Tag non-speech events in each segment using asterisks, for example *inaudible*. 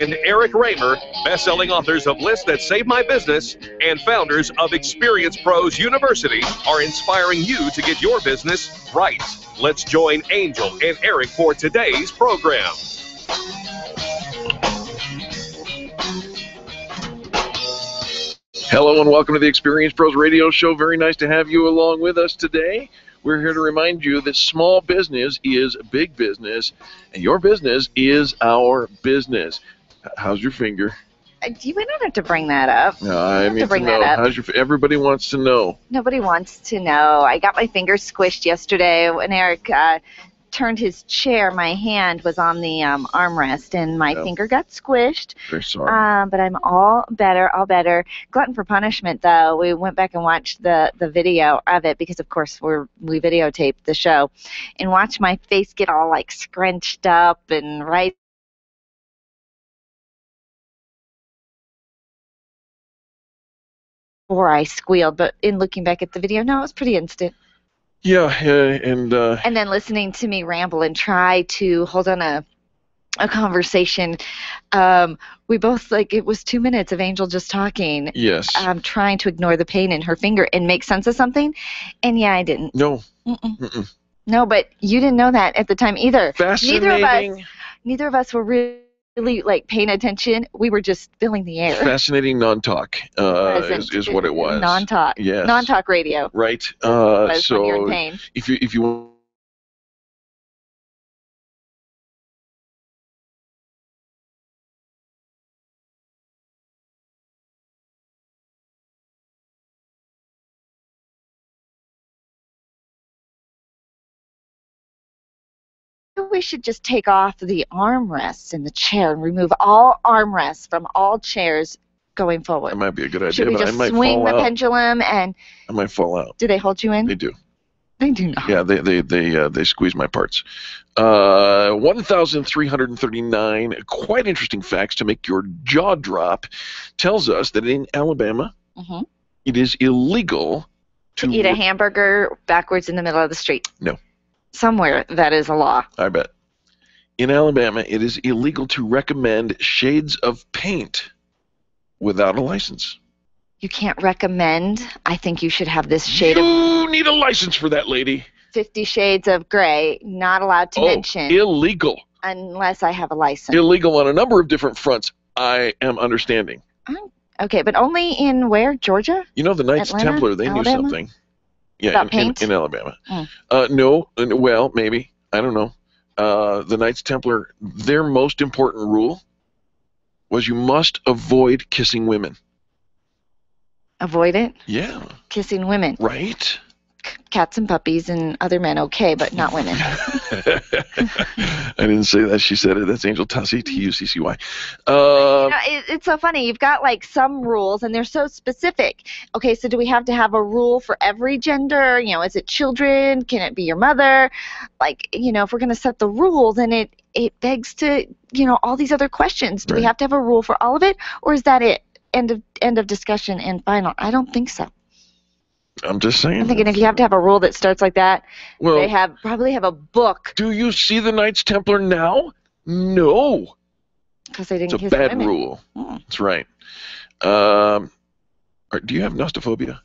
and Eric Reamer, best-selling authors of Lists That Save My Business and founders of Experience Pros University, are inspiring you to get your business right. Let's join Angel and Eric for today's program. Hello and welcome to the Experience Pros Radio Show. Very nice to have you along with us today. We're here to remind you that small business is big business, and your business is our business. How's your finger? Uh, You we don't have to bring that up. No, I mean to bring know. that up. How's your? Everybody wants to know. Nobody wants to know. I got my finger squished yesterday when Eric uh, turned his chair. My hand was on the um, armrest, and my Oh. finger got squished. Very sorry. Um, but I'm all better, all better. Glutton for punishment, though. We went back and watched the the video of it because, of course, we're we videotaped the show, and watched my face get all like scrunched up and right. Before I squealed, but in looking back at the video, no, it was pretty instant. yeah, uh, and uh, And then listening to me ramble and try to hold on a a conversation, um, we both like it was two minutes of Angel just talking, yes. um, trying to ignore the pain in her finger and make sense of something. And yeah, I didn't. no. Mm-mm. Mm-mm. No, but you didn't know that at the time either. Fascinating. Neither of us, neither of us were really like paying attention. We were just filling the air. Fascinating non-talk uh, is, is what it was. Non-talk. Yes. Non-talk radio. Right. Uh, was when you're in so if you if you We should just take off the armrests in the chair and remove all armrests from all chairs going forward. that might be a good idea, Should we but I just might swing fall the out. pendulum and I might fall out. do they hold you in? They do. They do not. Yeah, they they they uh, they squeeze my parts. Uh, one thousand three hundred thirty-nine. Quite interesting facts to make your jaw drop. Tells us that in Alabama, Mhm. it is illegal To to eat a hamburger backwards in the middle of the street. No. Somewhere that is a law. I bet. In Alabama, it is illegal to recommend shades of paint without a license. You can't recommend. I think you should have this shade of you need a license for that, lady. Fifty Shades of Grey. Not allowed to oh, mention illegal. unless I have a license. Illegal on a number of different fronts. I am understanding. okay, but only in where? Georgia? You know, the Knights Atlanta? Templar, they knew something. Yeah, in, in, Alabama. Hmm. Uh, no, well, maybe. I don't know. Uh, the Knights Templar, their most important rule was you must avoid kissing women. Avoid it. Yeah, Kissing women. right? Cats and puppies and other men, okay, but not women. *laughs* I didn't say that. She said it. That's Angel Tuccy, T U C C Y. Uh, it's so funny. You've got like some rules, and they're so specific. Okay, so do we have to have a rule for every gender? You know, is it children? Can it be your mother? Like, you know, if we're going to set the rule, then it it begs to, you know, all these other questions. Do we have to have a rule for all of it, or is that it? End of end of discussion and final. I don't think so. I'm just saying. I'm thinking if you have to have a rule that starts like that, well, they have probably have a book do you see the Knights Templar now? No. because they didn't It's a bad women. rule. Hmm. That's right. Um, are- do you have nostophobia?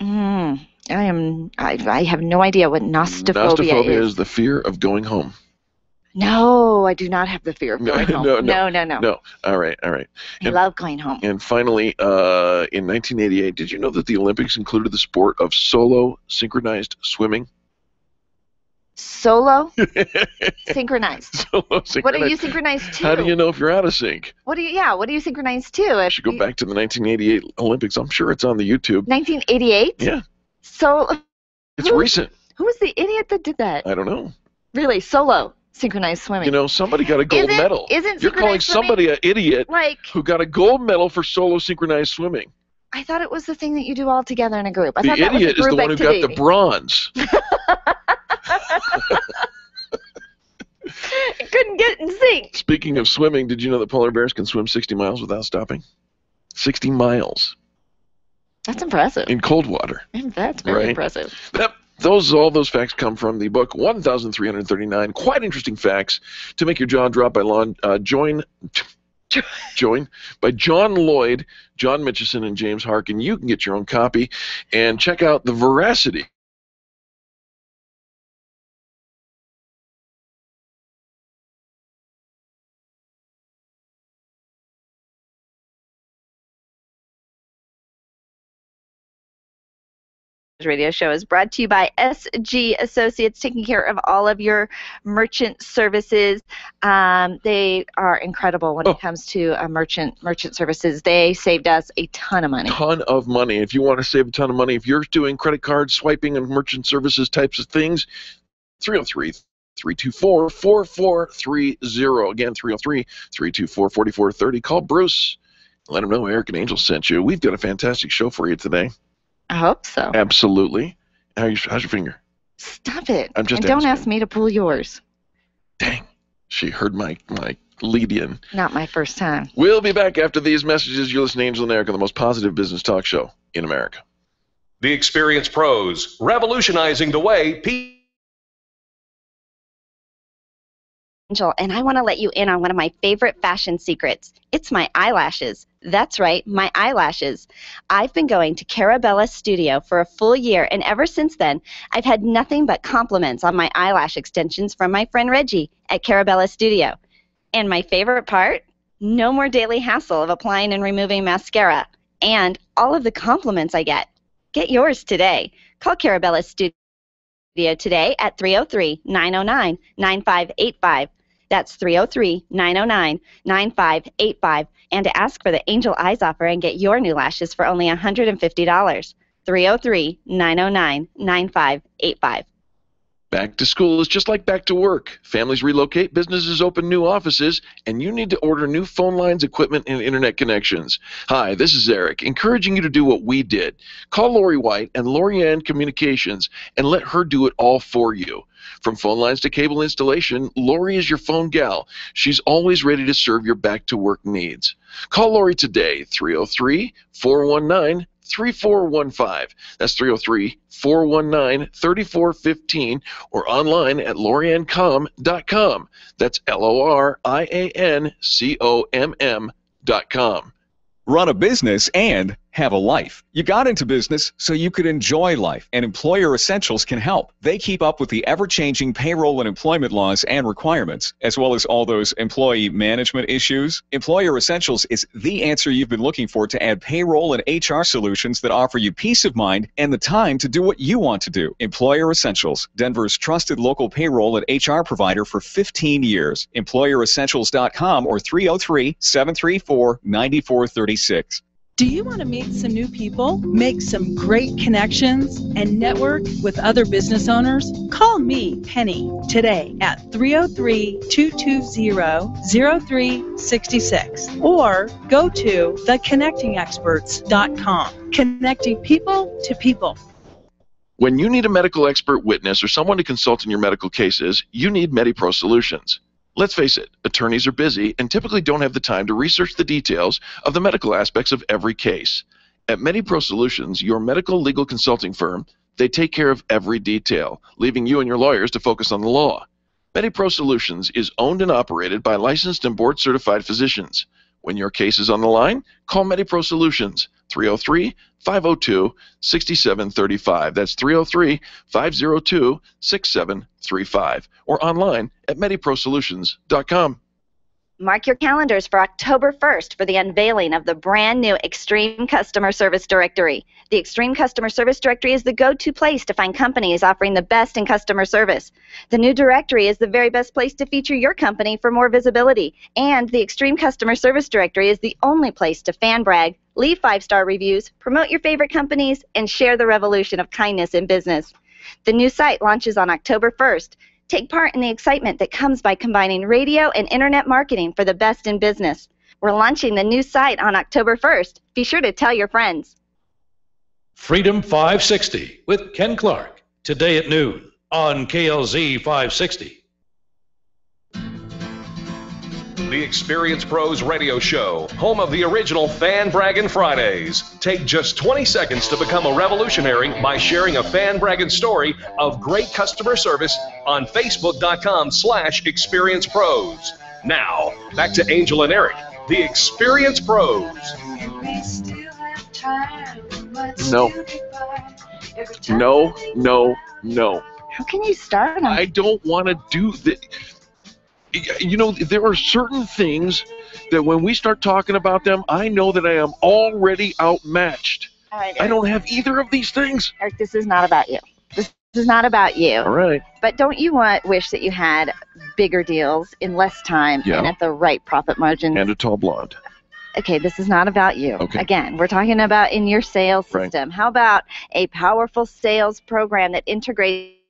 Mm, I am. I, I have no idea what nostophobia, Nostophobia is. Nostophobia is the fear of going home. No, I do not have the fear of No, going *laughs* home. no, no, no, no. No. All right, all right. I And- love going home. And finally, uh, in 1988, did you know that the Olympics included the sport of solo synchronized swimming? Solo, *laughs* synchronized. solo synchronized. What are you synchronized to? How do you know if you're out of sync? What do you? Yeah, what are you synchronized to? I If should go you- back to the 1988 Olympics. I'm sure it's on the YouTube. 1988. Yeah. So It's Who- recent. who was the idiot that did that? I don't know. Really, solo synchronized swimming. You know, somebody got a gold Isn't- medal. Isn't You're calling somebody an idiot like? who got a gold medal for solo synchronized swimming. I thought it was the thing that you do all together in a group. I the thought that was a idiot is the one who got the bronze. *laughs* Couldn't get in sync. Speaking of swimming, did you know that polar bears can swim 60 miles without stopping? 60 miles That's impressive. in cold water. *laughs* That's very Right. impressive. That those all those facts come from the book 1339 quite interesting facts to make your jaw drop by Lon, uh, join *laughs* join by John Lloyd, John Mitchinson, and James Harkin. You can get your own copy and check out the veracity radio show is brought to you by SG Associates, taking care of all of your merchant services. Um, they are incredible when oh. it comes to uh, merchant merchant services. They saved us a ton of money. Ton of money. If you want to save a ton of money, if you're doing credit card swiping and merchant services types of things, 303 324 4430. Again, 303 324 4430. Call Bruce. Let him know Eric and Angel sent you. We've got a fantastic show for you today. I hope so. Absolutely. How you, how's your finger? Stop it. I'm just and don't ask me to pull yours. Dang. She heard my, my lead in. Not my first time. We'll be back after these messages. You're listening to Angel and Eric on the most positive business talk show in America. The Experience Pros, revolutionizing the way people Angel, and I want to let you in on one of my favorite fashion secrets. It's my eyelashes. That's right, my eyelashes. I've been going to Carabella Studio for a full year, and ever since then, I've had nothing but compliments on my eyelash extensions from my friend Reggie at Carabella Studio. And my favorite part? No more daily hassle of applying and removing mascara. And all of the compliments I get. Get yours today. Call Carabella Studio today at 303 909 9585. That's 303 909 9585. And to ask for the Angel Eyes offer and get your new lashes for only $150. 303 909 9585. Back to school is just like back to work. Families relocate, businesses open new offices, and you need to order new phone lines, equipment, and internet connections. Hi, this is Eric, encouraging you to do what we did. Call Lori White and Lorian Communications and let her do it all for you. From phone lines to cable installation, Lori is your phone gal. She's always ready to serve your back to work needs. Call Lori today, 303 419 3415. That's 303 419 3415 or online at loriancomm.com. That's L O R I A N C O M M.com. Run a business and have a life. You got into business so you could enjoy life, and Employer Essentials can help. They keep up with the ever changing payroll and employment laws and requirements, as well as all those employee management issues. Employer Essentials is the answer you've been looking for to add payroll and HR solutions that offer you peace of mind and the time to do what you want to do. Employer Essentials, Denver's trusted local payroll and HR provider for 15 years. EmployerEssentials.com or 303 734 9436. Do you want to meet some new people, make some great connections, and network with other business owners? Call me, Penny, today at 303 220 0366 or go to theconnectingexperts.com. Connecting people to people. When you need a medical expert witness or someone to consult in your medical cases, you need MediPro Solutions. Let's face it, attorneys are busy and typically don't have the time to research the details of the medical aspects of every case. At MediPro Solutions, your medical legal consulting firm, they take care of every detail, leaving you and your lawyers to focus on the law. MediPro Solutions is owned and operated by licensed and board certified physicians. When your case is on the line, call MediPro Solutions 303 502 6735. That's 303 502 6735. Or online at MediProSolutions.com. Mark your calendars for October 1st for the unveiling of the brand new Extreme Customer Service Directory. The Extreme Customer Service Directory is the go to place to find companies offering the best in customer service. The new directory is the very best place to feature your company for more visibility. And the Extreme Customer Service Directory is the only place to fan brag, leave five star reviews, promote your favorite companies, and share the revolution of kindness in business. The new site launches on October 1st. Take part in the excitement that comes by combining radio and internet marketing for the best in business. We're launching the new site on October 1st. Be sure to tell your friends. Freedom 560 with Ken Clark, today at noon on KLZ 560. The Experience Pros Radio Show, home of the original Fan Braggin' Fridays. Take just 20 seconds to become a revolutionary by sharing a fan bragging story of great customer service on facebook.com slash experience pros. Now, back to Angel and Eric, the Experience Pros. No. No, no, no. How can you start on I don't want to do that. You know, there are certain things that when we start talking about them, I know that I am already outmatched. All right, I don't have either of these things. Eric, this is not about you. This is not about you. All right. But don't you want wish that you had bigger deals in less time Yeah. and at the right profit margin? And a tall blonde. Okay, this is not about you. Okay. Again, we're talking about in your sales system. Right. system. How about a powerful sales program that integrates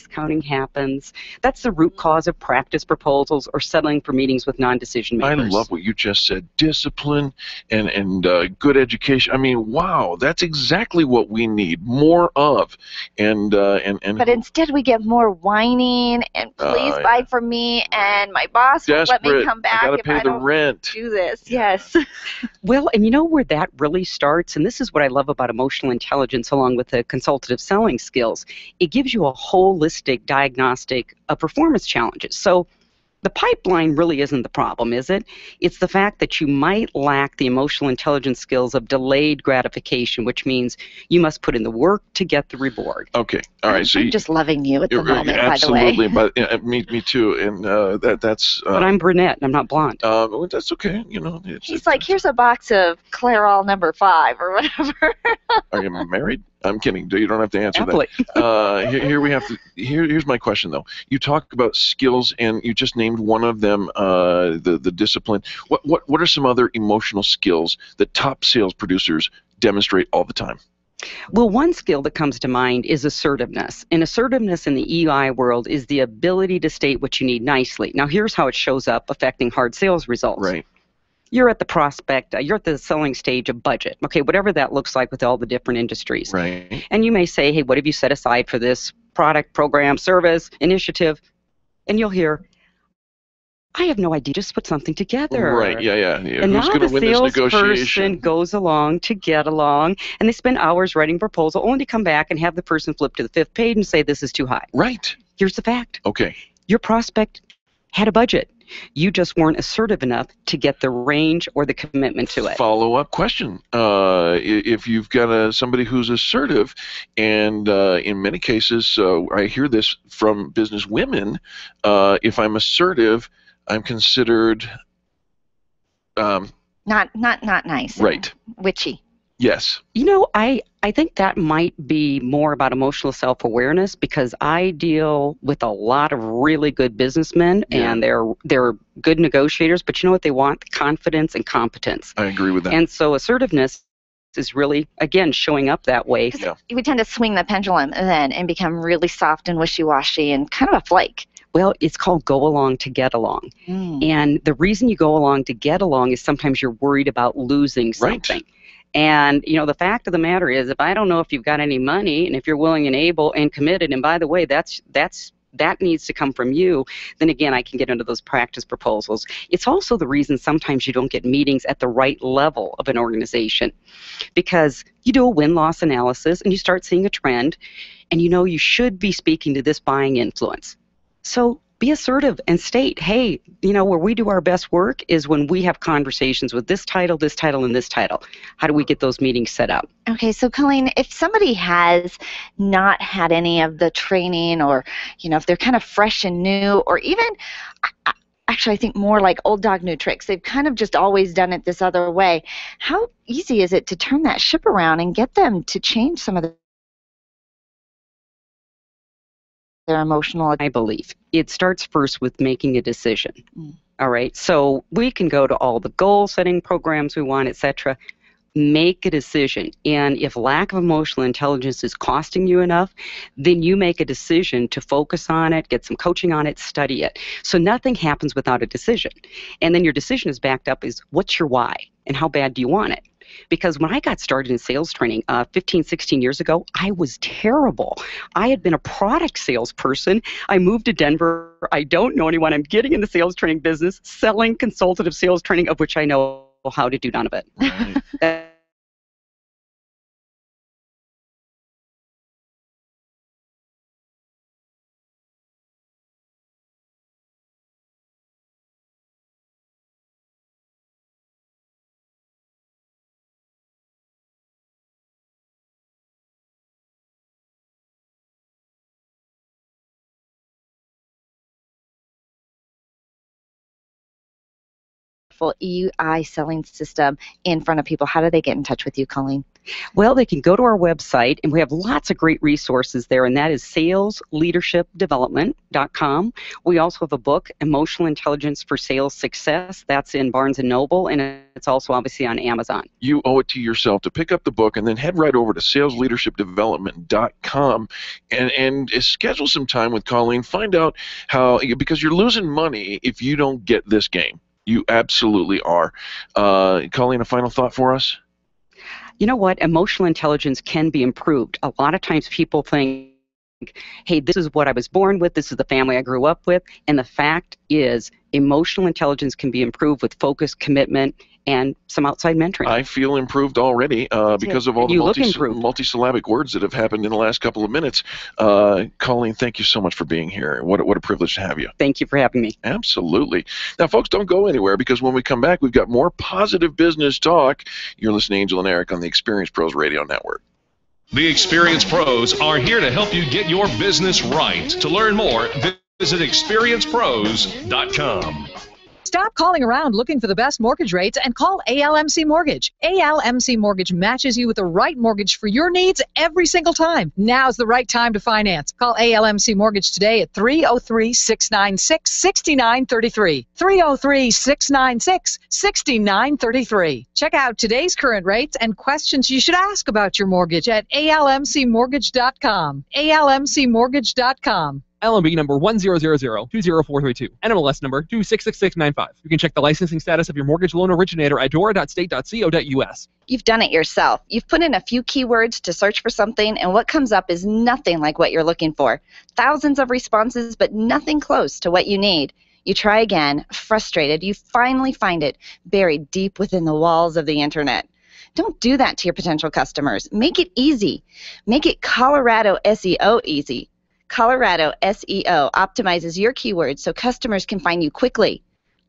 discounting happens. That's the root cause of practice proposals or settling for meetings with non-decision makers. I love what you just said. Discipline and and uh, good education. I mean, wow, that's exactly what we need more of. And uh, and and But instead, we get more whining and Uh, please yeah. buy from me, and my boss won't let me come back I gotta if pay I the don't rent. do this. Yes. *laughs* Well, and you know where that really starts, and this is what I love about emotional intelligence along with the consultative selling skills. It gives you a holistic diagnostic of performance challenges. So the pipeline really isn't the problem, is it? It's the fact that you might lack the emotional intelligence skills of delayed gratification, which means you must put in the work to get the reward. Okay, all right. So I'm you, just loving you at the you're- moment, absolutely, by but uh, me me too. And uh, that that's. Uh, But I'm brunette and I'm not blonde. uh, well, that's okay. You know, it's, the. He's it's- like, here's a box of Clairol number five or whatever. Are you married? I'm kidding. You don't have to answer that. *laughs* Uh, here, here we have to. Here, here's my question though. You talk about skills, and you just named one of them, uh, the the discipline. What what what are some other emotional skills that top sales producers demonstrate all the time? Well, one skill that comes to mind is assertiveness. And assertiveness in the EI world is the ability to state what you need nicely. Now, here's how it shows up affecting hard sales results. Right. You're at the prospect, uh, you're at the selling stage of budget, okay, whatever that looks like with all the different industries. Right. And you may say, hey, what have you set aside for this product, program, service, initiative? And you'll hear, I have no idea, just put something together. Right. Yeah. Yeah. yeah. And Who's now going the to win this negotiation? goes along to get along, and they spend hours writing proposal, only to come back and have the person flip to the fifth page and say this is too high. Right. Here's the fact: Okay. your prospect had a budget. You just weren't assertive enough to get the range or the commitment to it. Follow up question. Uh, if you've got a, somebody who's assertive, and uh, in many cases, uh, I hear this from business women, uh, if I'm assertive, I'm considered. Um, Not not not nice. right. Witchy. Yes. You know, I, I think that might be more about emotional self awareness because I deal with a lot of really good businessmen Yeah. and they're they're good negotiators, but you know what they want? Confidence and competence. I agree with that. And so assertiveness is really again showing up that way. Yeah. We tend to swing the pendulum then and become really soft and wishy-washy and kind of a flake. Well, it's called go along to get along. Hmm. And the reason you go along to get along is sometimes you're worried about losing something. Right. And you know, the fact of the matter is if I don't know if you've got any money and if you're willing and able and committed, and by the way, that's that's that needs to come from you, then again I can get into those practice proposals. It's also the reason sometimes you don't get meetings at the right level of an organization. Because you do a win-loss analysis and you start seeing a trend and you know you should be speaking to this buying influence. So be assertive and state, hey, you know, where we do our best work is when we have conversations with this title, this title, and this title. How do we get those meetings set up? Okay, so Colleen, if somebody has not had any of the training or, you know, if they're kind of fresh and new or even actually I think more like old dog new tricks. They've kind of just always done it this other way. How easy is it to turn that ship around and get them to change some of their emotional I believe it starts first with making a decision. Mm. All right. So we can go to all the goal setting programs we want, etc. Make a decision. And if lack of emotional intelligence is costing you enough, then you make a decision to focus on it, get some coaching on it, study it. So nothing happens without a decision. And then your decision is backed up is what's your why and how bad do you want it? Because when I got started in sales training uh, 15, 16 years ago, I was terrible. I had been a product salesperson. I moved to Denver. I don't know anyone. I'm getting in the sales training business, selling consultative sales training, of which I know how to do none of it. Right. *laughs* Full EI selling system in front of people. How do they get in touch with you, Colleen? Well, they can go to our website, and we have lots of great resources there, and that is salesleadershipdevelopment.com. We also have a book, Emotional Intelligence for Sales Success. That's in Barnes & Noble, and it's also obviously on Amazon. you owe it to yourself to pick up the book and then head right over to salesleadershipdevelopment.com and and schedule some time with Colleen. Find out how because you're losing money if you don't get this game. You absolutely are. Uh, Colleen, a final thought for us? you know what? Emotional intelligence can be improved. A lot of times people think, hey, this is what I was born with, this is the family I grew up with. And the fact is, emotional intelligence can be improved with focus, commitment, and some outside mentoring. I feel improved already uh, because of all the You multi- improved. multisyllabic words that have happened in the last couple of minutes. Uh, Colleen, thank you so much for being here. What, a- what a privilege to have you. Thank you for having me. Absolutely. Now, folks, don't go anywhere because when we come back, we've got more positive business talk. You're listening to Angel and Eric on the Experience Pros Radio Network. The Experience pros are here to help you get your business right. To learn more, visit experiencepros.com. Stop calling around looking for the best mortgage rates and call ALMC Mortgage. ALMC Mortgage matches you with the right mortgage for your needs every single time. Now's the right time to finance. Call ALMC Mortgage today at 303 696 6933. 303 696 6933. Check out today's current rates and questions you should ask about your mortgage at almcmortgage.com. almcmortgage.com. LMB number 100020432, NMLS number 266695. You can check the licensing status of your mortgage loan originator at dora.state.co.us. You've done it yourself. You've put in a few keywords to search for something, and what comes up is nothing like what you're looking for. Thousands of responses, but nothing close to what you need. You try again, frustrated, you finally find it buried deep within the walls of the internet. Don't do that to your potential customers. Make it easy. Make it Colorado SEO easy. Colorado SEO optimizes your keywords so customers can find you quickly.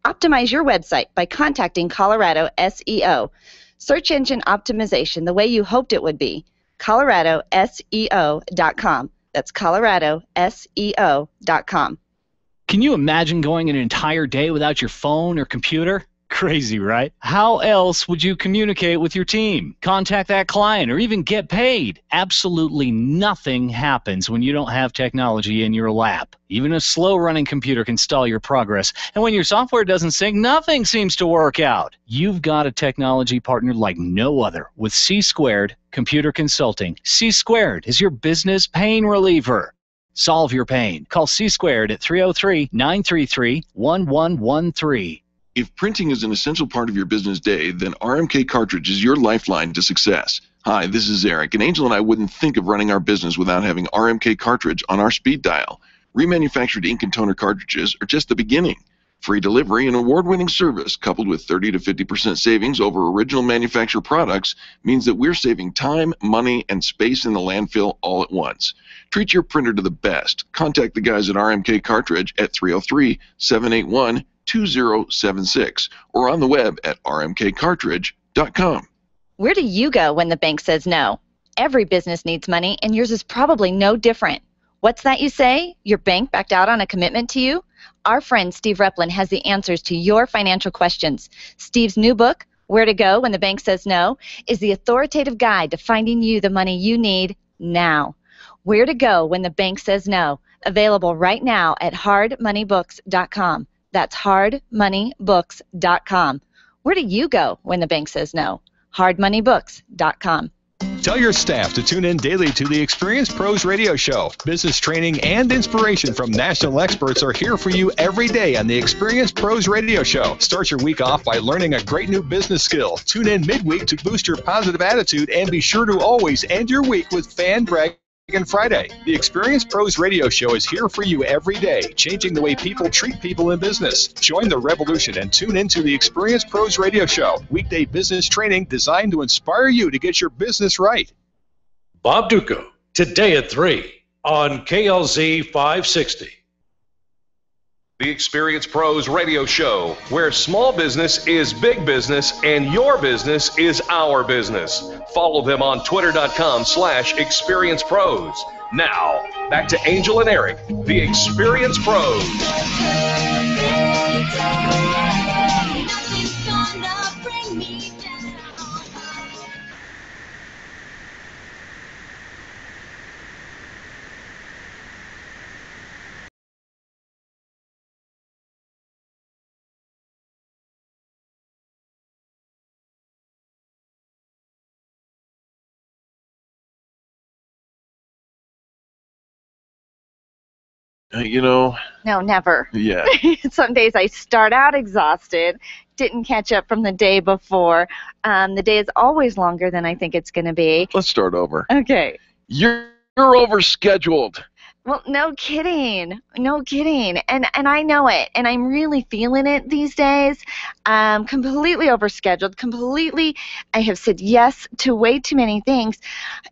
Optimize your website by contacting Colorado SEO. Search engine optimization the way you hoped it would be. ColoradoSEO.com. That's ColoradoSEO.com. Can you imagine going an entire day without your phone or computer? Crazy, right? How else would you communicate with your team, contact that client, or even get paid? Absolutely nothing happens when you don't have technology in your lap. Even a slow running computer can stall your progress. And when your software doesn't sync, nothing seems to work out. You've got a technology partner like no other with C Squared Computer Consulting. C Squared is your business pain reliever. Solve your pain. Call C Squared at 303 933 1113. If printing is an essential part of your business day, then RMK Cartridge is your lifeline to success. Hi, this is Eric, and Angel and I wouldn't think of running our business without having RMK Cartridge on our speed dial. Remanufactured ink and toner cartridges are just the beginning. Free delivery and award winning service, coupled with 30 to 50% savings over original manufacturer products, means that we're saving time, money, and space in the landfill all at once. Treat your printer to the best. Contact the guys at RMK Cartridge at 303 781 2076 or on the web at rmkcartridge.com. Where do you go when the bank says no? Every business needs money, and yours is probably no different. What's that you say? Your bank backed out on a commitment to you? Our friend Steve Replin has the answers to your financial questions. Steve's new book, Where to Go When the Bank Says No, is the authoritative guide to finding you the money you need now. Where to Go When the Bank Says No, available right now at hardmoneybooks.com. That's hardmoneybooks.com. Where do you go when the bank says no? hardmoneybooks.com. Tell your staff to tune in daily to the Experience Pros radio show. Business training and inspiration from national experts are here for you every day on the Experience Pros radio show. Start your week off by learning a great new business skill. Tune in midweek to boost your positive attitude and be sure to always end your week with Fan Braggin' Friday. The Experience Pros radio show is here for you every day, changing the way people treat people in business. Join the revolution and tune into the Experience Pros radio show, weekday business training designed to inspire you to get your business right. Bob Dutko, today at 3 on KLZ 560. The Experience Pros radio show, where small business is big business and your business is our business. Follow them on twitter.com slash experience pros. Now, back to Angel and Eric, the Experience Pros. Uh, you know, No, never. yeah. *laughs* Some days I start out exhausted, didn't catch up from the day before. Um, the day is always longer than I think it's going to be. Let's start over. Okay. You're, you're overscheduled. Well, no kidding, no kidding, and and I know it, and I'm really feeling it these days. Um, completely overscheduled, completely. I have said yes to way too many things,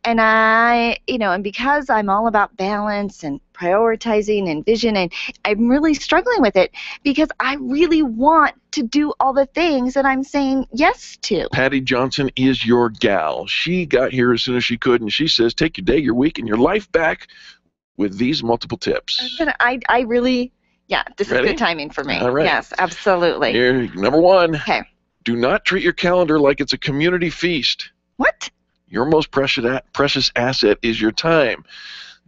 and I, you know, and because I'm all about balance and prioritizing and vision, and I'm really struggling with it because I really want to do all the things that I'm saying yes to. Patty Johnson is your gal. She got here as soon as she could, and she says, take your day, your week, and your life back with these multiple tips. I, I really, yeah, this Ready? is good timing for me. All right. Yes, absolutely. Here, number one. Okay. Do not treat your calendar like it's a community feast. What? Your most precious precious asset is your time.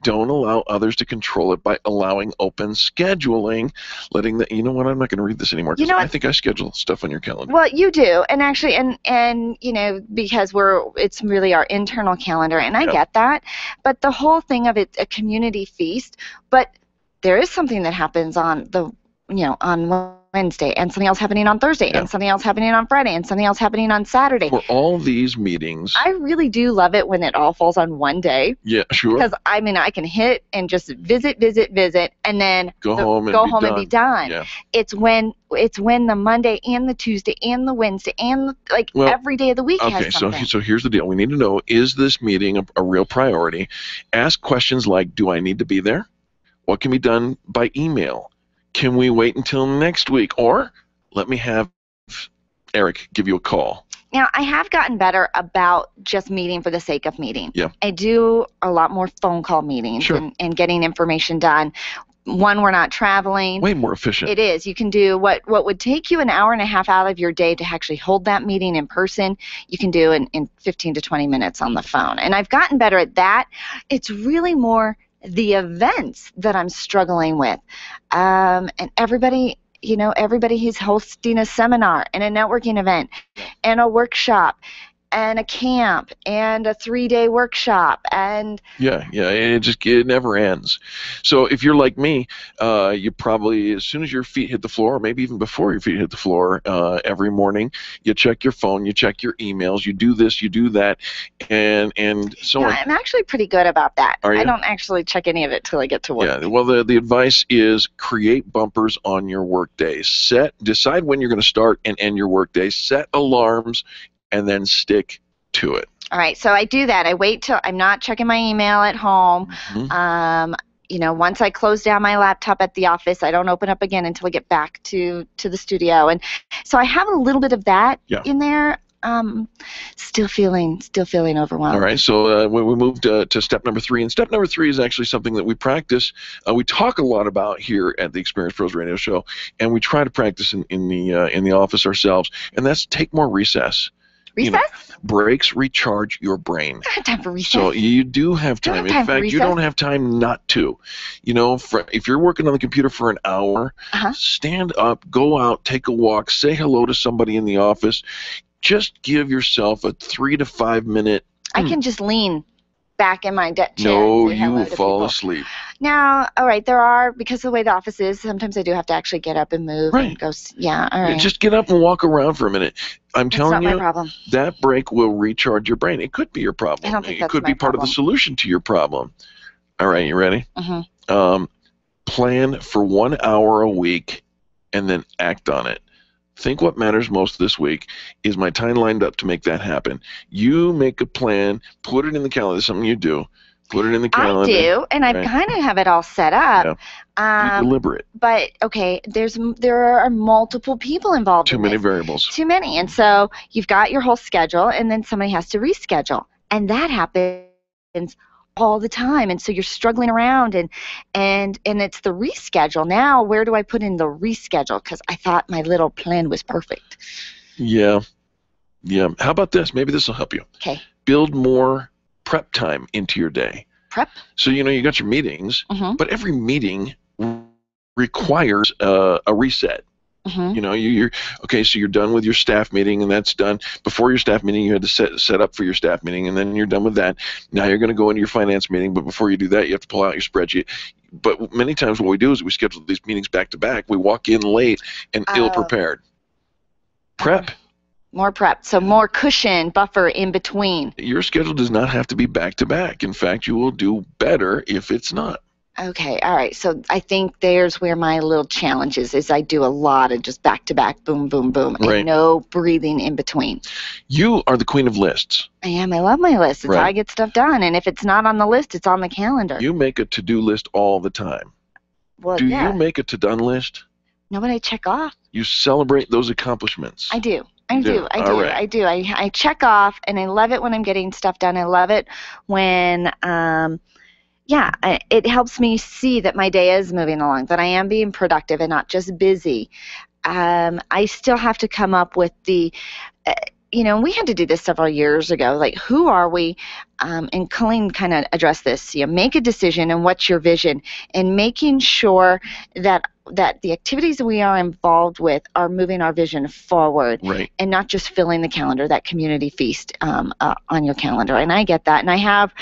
Don't allow others to control it by allowing open scheduling, letting the you know what I'm not going to read this anymore. You know I think I schedule stuff on your calendar. Well, you do, and actually, and and you know, because we're it's really our internal calendar, and I Yeah. get that. But the whole thing of it's a community feast, but there is something that happens on the you know on Wednesday, and something else happening on Thursday, Yeah. and something else happening on Friday, and something else happening on Saturday. For all these meetings, I really do love it when it all falls on one day. yeah, sure. Because I mean, I can hit and just visit, visit, visit, and then Go the- home and go be home and be done. Yeah. It's when it's when the Monday and the Tuesday and the Wednesday and the, like Well, every day of the week Okay, so so here's the deal. We need to know: is this meeting a, a real priority? Ask questions like, "Do I need to be there? What can be done by email? Can we wait until next week?" Or let me have Eric give you a call. Now, I have gotten better about just meeting for the sake of meeting. Yeah. I do a lot more phone call meetings Sure. and, and getting information done. One, we're not traveling. Way more efficient. It is. You can do what what would take you an hour and a half out of your day to actually hold that meeting in person. You can do in, in 15 to 20 minutes on the phone. And I've gotten better at that. It's really more the events that I'm struggling with. Um, and everybody, you know, everybody who's hosting a seminar and a networking event and a workshop and a camp and a three day workshop and Yeah, yeah, it just it never ends. So if you're like me, uh, you probably as soon as your feet hit the floor, or maybe even before your feet hit the floor, uh, every morning you check your phone, you check your emails, you do this, you do that, and and so Yeah, on. I'm actually pretty good about that. I don't actually check any of it till I get to work. Yeah, well, the, the advice is create bumpers on your work workday. Set, decide when you're going to start and end your workday. Set alarms, and then stick to it. All right, so I do that. I wait till I'm not checking my email at home. Mhm. Um, you know, once I close down my laptop at the office, I don't open up again until I get back to to the studio. And so I have a little bit of that Yeah. in there. Um, still feeling, still feeling overwhelmed. All right, so uh, we, we moved uh, to step number three, and step number three is actually something that we practice. Uh, we talk a lot about here at the Experience Pros Radio Show, and we try to practice in, in the uh, in the office ourselves, and that's take more recess. You know, breaks recharge your brain. I don't have time for recess. So you do have time. have time In fact, you don't have time not to. You know, for, if you're working on the computer for an hour, Uh-huh. stand up, go out, take a walk, say hello to somebody in the office. Just give yourself a three to five minute. I can just lean back in my de- chair. No, you will fall people. asleep. Now, all right, there are because of the way the office is. Sometimes I do have to actually get up and move and go. Yeah, all right. Just get up and walk around for a minute. I'm That's telling you, problem. that break will recharge your brain. It could be your problem. I don't think it could be part of the solution to your problem. All right, you ready? hmm um, plan for one hour a week and then act on it. Think what matters most this week. Is my time lined up to make that happen? You make a plan, put it in the calendar. Something you do. Put it in the calendar. I do, and I kind of have it all set up. Be Um, deliberate. but okay, there's there are multiple people involved. Too in many this. variables. Too many, and so you've got your whole schedule, and then somebody has to reschedule, and that happens all the time. And so you're struggling around, and and and it's the reschedule. Now, where do I put in the reschedule? Because I thought my little plan was perfect. Yeah. Yeah. How about this? Maybe this will help you. Okay, Build more prep time into your day. prep. So you know you got your meetings, Mhm. but every meeting requires uh, a reset. Mhm. You know, you, you're okay. So you're done with your staff meeting, and that's done. Before your staff meeting, you had to set set up for your staff meeting, and then you're done with that. Now you're going to go into your finance meeting, but before you do that, you have to pull out your spreadsheet. But many times, what we do is we schedule these meetings back to back. We walk in late and Oh. ill prepared. Prep. More prep, so more cushion, buffer in between. Your schedule does not have to be back to back. In fact, you will do better if it's not. Okay, all right. So I think there's where my little challenge is. Is I do a lot of just back to back, boom, boom, boom, Right. and no breathing in between. You are the queen of lists. I am. I love my list. It's how I get stuff done. And if it's not on the list, it's on the calendar. You make a to-do list all the time. well, do yeah. you make a to-done list? no, but I check off. You celebrate those accomplishments. I do. I do. do. I do. right. I do. I, I check off, and I love it when I'm getting stuff done. I love it when, um, yeah, it helps me see that my day is moving along, that I am being productive and not just busy. Um, I still have to come up with the, uh, you know, we had to do this several years ago. Like, who are we? Um, and Colleen kind of addressed this. You know, make a decision and what's your vision, and making sure that that the activities we are involved with are moving our vision forward Right. and not just filling the calendar, that community feast um, uh, on your calendar. And I get that. And I have,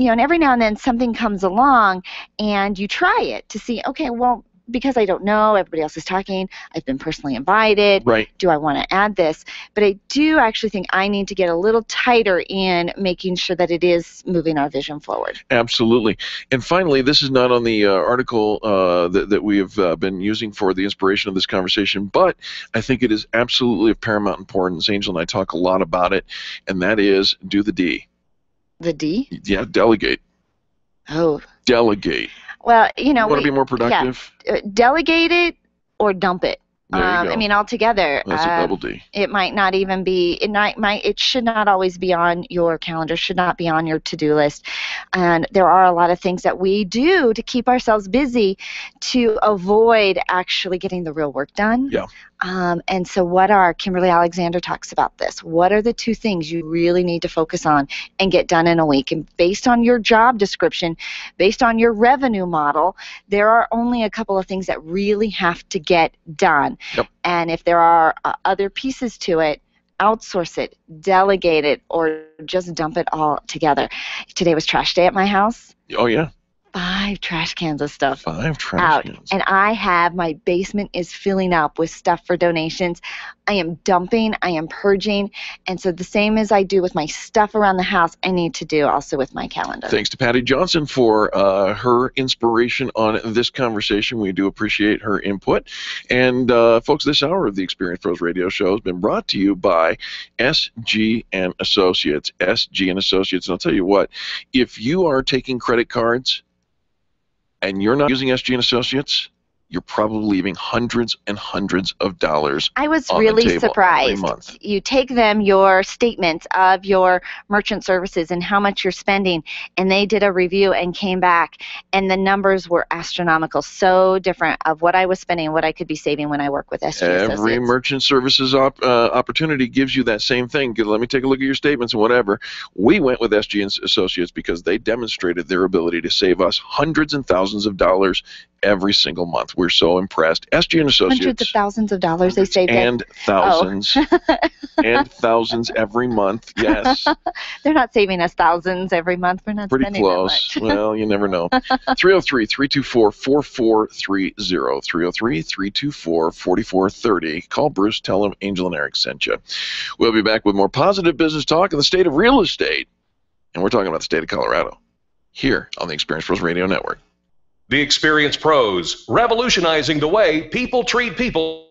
you know, and every now and then something comes along and you try it to see, okay, well, because I don't know, everybody else is talking, I've been personally invited. Right. Do I want to add this? But I do actually think I need to get a little tighter in making sure that it is moving our vision forward. Absolutely. And finally, this is not on the uh, article uh, that, that we have uh, been using for the inspiration of this conversation, but I think it is absolutely of paramount importance. Angel and I talk a lot about it, and that is do the D. The D? Yeah, delegate. Oh, Delegate. well, you know, you want we- to be more productive? uh, delegate it or dump it. Um. I mean, altogether, That's a uh, double D. it might not even be it might, might it should not always be on your calendar should not be on your to-do list and there are a lot of things that we do to keep ourselves busy to avoid actually getting the real work done Yeah. Um, and so what are kimberly alexander talks about this what are the two things you really need to focus on and get done in a week and based on your job description based on your revenue model there are only a couple of things that really have to get done Yep. and if there are uh, other pieces to it, outsource it, delegate it, or just dump it all together. Today was trash day at my house. Oh yeah, Five trash cans of stuff five trash out. cans. And I have my basement is filling up with stuff for donations. I am dumping, I am purging. And so the same as I do with my stuff around the house, I need to do also with my calendar. Thanks to Patty Johnson for uh, her inspiration on this conversation. We do appreciate her input. And uh, folks, this hour of the Experience Pros Radio Show has been brought to you by SG and Associates. SG and Associates. And I'll tell you what, if you are taking credit cards and you're not using SG and Associates, you're probably leaving hundreds and hundreds of dollars. I was on the really surprised. month. You take them your statements of your merchant services and how much you're spending, and they did a review and came back, and the numbers were astronomical, so different of what I was spending and what I could be saving when I work with SG Every Associates. merchant services op- uh, opportunity gives you that same thing. Let me take a look at your statements and whatever. We went with SG Associates because they demonstrated their ability to save us hundreds and thousands of dollars every single month. We're so impressed. SG and Associates. Hundreds of thousands of dollars they saved. and thousands oh. *laughs* and thousands every month. Yes, *laughs* They're not saving us thousands every month. We're not pretty spending close. *laughs* well, you never know. 303 324 4430. 303 324 4430. Call Bruce, tell him Angel and Eric sent you. We'll be back with more positive business talk in the state of real estate. And we're talking about the state of Colorado here on the Experience Pros Radio Network. The Experience Pros, revolutionizing the way people treat people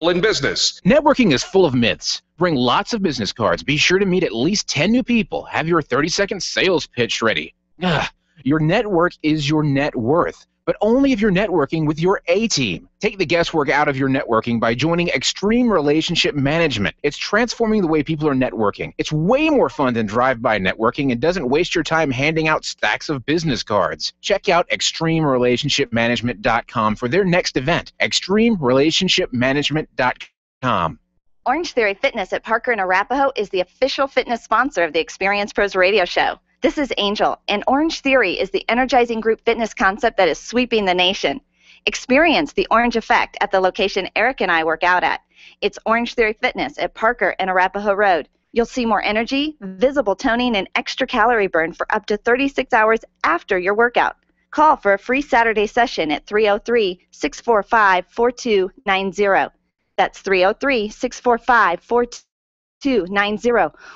in business. Networking is full of myths. Bring lots of business cards. Be sure to meet at least 10 new people. Have your 30 second sales pitch ready. Ugh. Your network is your net worth, but only if you're networking with your A team. Take the guesswork out of your networking by joining Extreme Relationship Management. It's transforming the way people are networking. It's way more fun than drive by networking and doesn't waste your time handing out stacks of business cards. Check out extremerelationshipmanagement.com for their next event. extremerelationshipmanagement.com. Orange Theory Fitness at Parker and Arapahoe is the official fitness sponsor of the Experience Pros radio show. This is Angel, and Orange Theory is the energizing group fitness concept that is sweeping the nation. Experience the orange effect at the location Eric and I work out at. It's Orange Theory Fitness at Parker and Arapahoe Road. You'll see more energy, visible toning, and extra calorie burn for up to 36 hours after your workout. Call for a free Saturday session at 303 645 4290. That's 303 645 4290.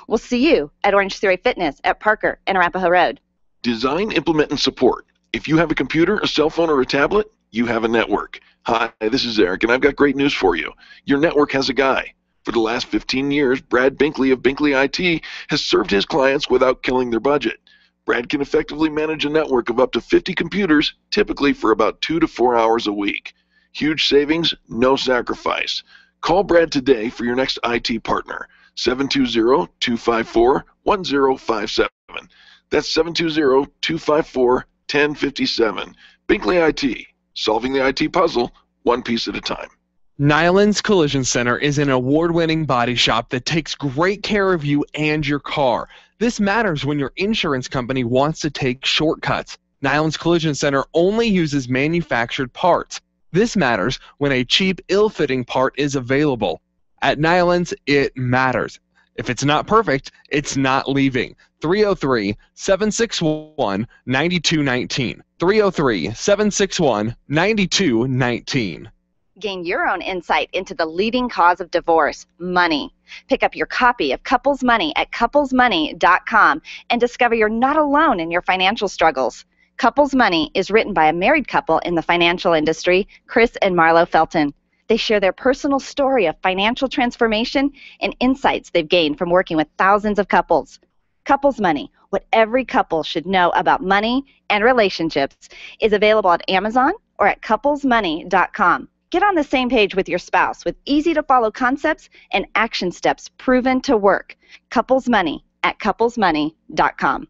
We'll see you at Orange Theory Fitness at Parker and Arapahoe Road. Design, implement, and support. If you have a computer, a cell phone, or a tablet, you have a network. Hi, this is Eric, and I've got great news for you. Your network has a guy. For the last 15 years, Brad Binkley of Binkley IT has served his clients without killing their budget. Brad can effectively manage a network of up to 50 computers, typically for about two to four hours a week. Huge savings, no sacrifice. Call Brad today for your next IT partner. 720 254 1057. That's 720 254 1057. Binkley IT, solving the IT puzzle one piece at a time. Nyland's Collision Center is an award winning body shop that takes great care of you and your car. This matters when your insurance company wants to take shortcuts. Nyland's Collision Center only uses manufactured parts. This matters when a cheap, ill fitting part is available. At Nyland's, it matters. If it's not perfect, it's not leaving. 303 761 9219. 303 761 9219. Gain your own insight into the leading cause of divorce money. Pick up your copy of Couples Money at couplesmoney.com and discover you're not alone in your financial struggles. Couples Money is written by a married couple in the financial industry, Chris and Marlo Felton. They share their personal story of financial transformation and insights they've gained from working with thousands of couples. Couples Money, what every couple should know about money and relationships, is available at Amazon or at couplesmoney.com. Get on the same page with your spouse with easy to follow concepts and action steps proven to work. Couples Money at couplesmoney.com.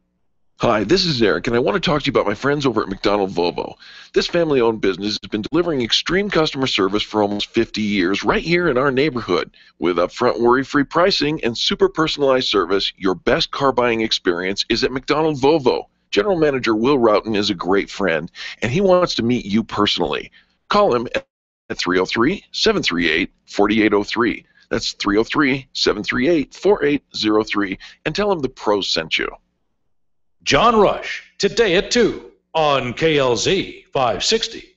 Hi, this is Eric, and I want to talk to you about my friends over at McDonald Volvo. This family owned business has been delivering extreme customer service for almost 50 years right here in our neighborhood. With upfront worry free pricing and super personalized service, your best car buying experience is at McDonald Volvo. General Manager Will Routon is a great friend, and he wants to meet you personally. Call him at 303 738 4803. That's 303 738 4803, and tell him the pros sent you. John Rush, today at 2 on KLZ 560.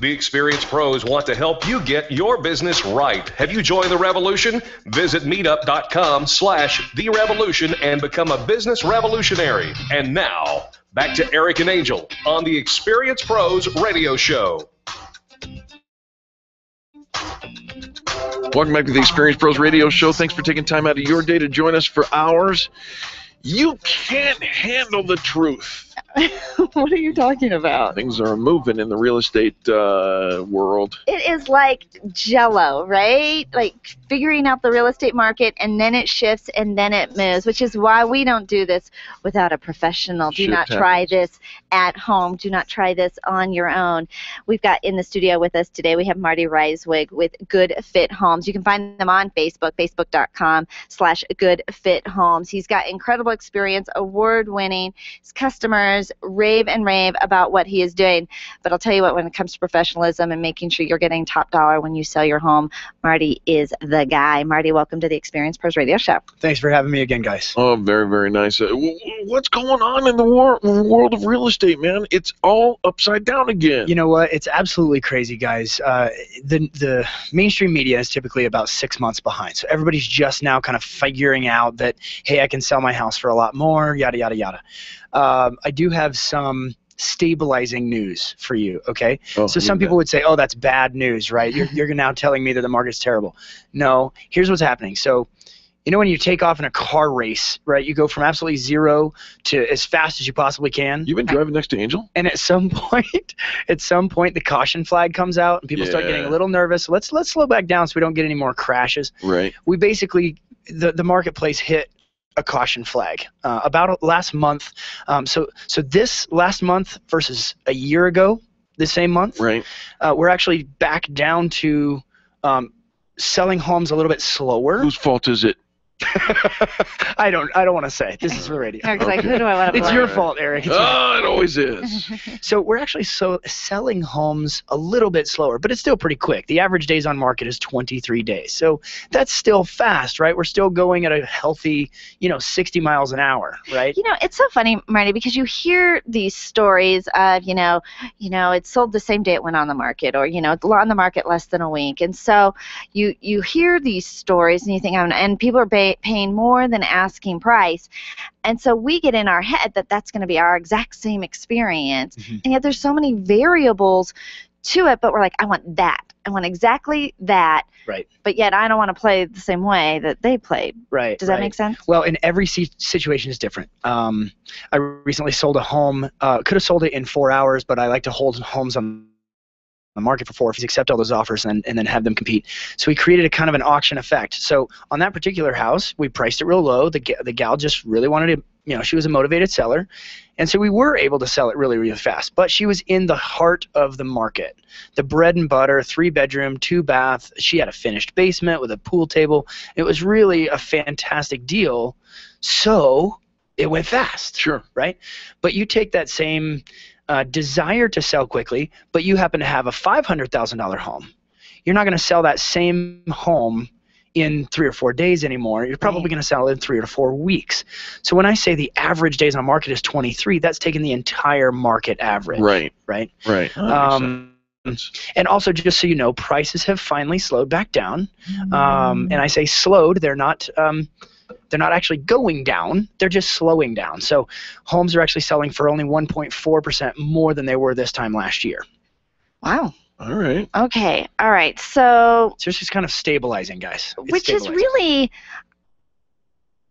The experienced pros want to help you get your business right. Have you joined the revolution? Visit meetup.com slash the revolution and become a business revolutionary. And now, back to Eric and Angel on the Experience Pros radio show. Welcome back to the Experience Pros Radio Show. Thanks for taking time out of your day to join us for ours. You can't handle the truth. *laughs* what are you talking about? Things are moving in the real estate uh, world. It is like jello, right? Like figuring out the real estate market and then it shifts and then it moves, which is why we don't do this without a professional. Do Shit not try this at home. Do not try this on your own. We've got in the studio with us today, we have Marty Reiswig with Good Fit Homes. You can find them on Facebook, facebook.com slash Good Fit Homes. He's got incredible experience, award winning. His customers rave and rave about what he is doing. But I'll tell you what, when it comes to professionalism and making sure you're getting top dollar when you sell your home, Marty is the guy. Marty, welcome to the Experience Pros Radio Show. Thanks for having me again, guys. Oh, very, very nice. Uh, w- w- what's going on in the wor- world of real estate, man? It's all upside down again. You know what? It's absolutely crazy, guys. Uh, the the mainstream media is typically about six months behind, so everybody's just now kind of figuring out that hey, I can sell my house for a lot more, yada yada yada. Um, I do have some stabilizing news for you, okay? Oh, so some people would say, oh, that's bad news, right? You're, you're now telling me that the market's terrible. No, here's what's happening. So you know when you take off in a car race, right? You go from absolutely zero to as fast as you possibly can. You've been driving next to Angel? And at some *laughs* point, at some point, the caution flag comes out, and people start getting a little nervous. Let's let's slow back down so we don't get any more crashes. Right. We basically the the marketplace hit a caution flag uh, about last month. Um, so so this last month versus a year ago, the same month, right? Uh, we're actually back down to um, selling homes a little bit slower. Whose fault is it? *laughs* I don't I don't want to say. This is for radio. Eric's like, who do I wanna It's your fault, Eric. It's Oh, it always is. *laughs* so we're actually so selling homes a little bit slower, but it's still pretty quick. The average days on market is 23 days. So that's still fast, right? We're still going at a healthy, you know, 60 miles an hour, right? You know, it's so funny, Marty, because you hear these stories of, you know, you know, it sold the same day it went on the market, or you know, it's on the market less than a week, and so you you hear these stories and you think, "Oh, and people are pay, paying more than asking price, and so we get in our head that that's going to be our exact same experience, and yet there's so many variables to it, but we're like, I want that, I want exactly that, Right. but yet I don't want to play the same way that they played. Right. Does that right. make sense? Well, in every situation is different. Um, I recently sold a home. Uh, could have sold it in four hours, but I like to hold homes on the market for four if you accept all those offers and, and then have them compete. So we created a kind of an auction effect. So on that particular house, we priced it real low. The, the gal just really wanted to, you know, she was a motivated seller. And so we were able to sell it really, really fast. But she was in the heart of the market. The bread and butter, three bedroom, two bath. She had a finished basement with a pool table. It was really a fantastic deal. So it went fast. Sure. Right? But you take that same uh, desire to sell quickly, but you happen to have a $500,000 home. You're not going to sell that same home in three or four days anymore. You're probably going to sell it in three or four weeks. So when I say the average days on market is 23, that's taking the entire market average. Right. Right. Right. Um, and also, just so you know, prices have finally slowed back down. Um, and I say slowed; they're not. Um, they're not actually going down. They're just slowing down. So homes are actually selling for only 1.4% more than they were this time last year. Wow. All right. Okay. All right. So So it's just kind of stabilizing, guys. It's which is really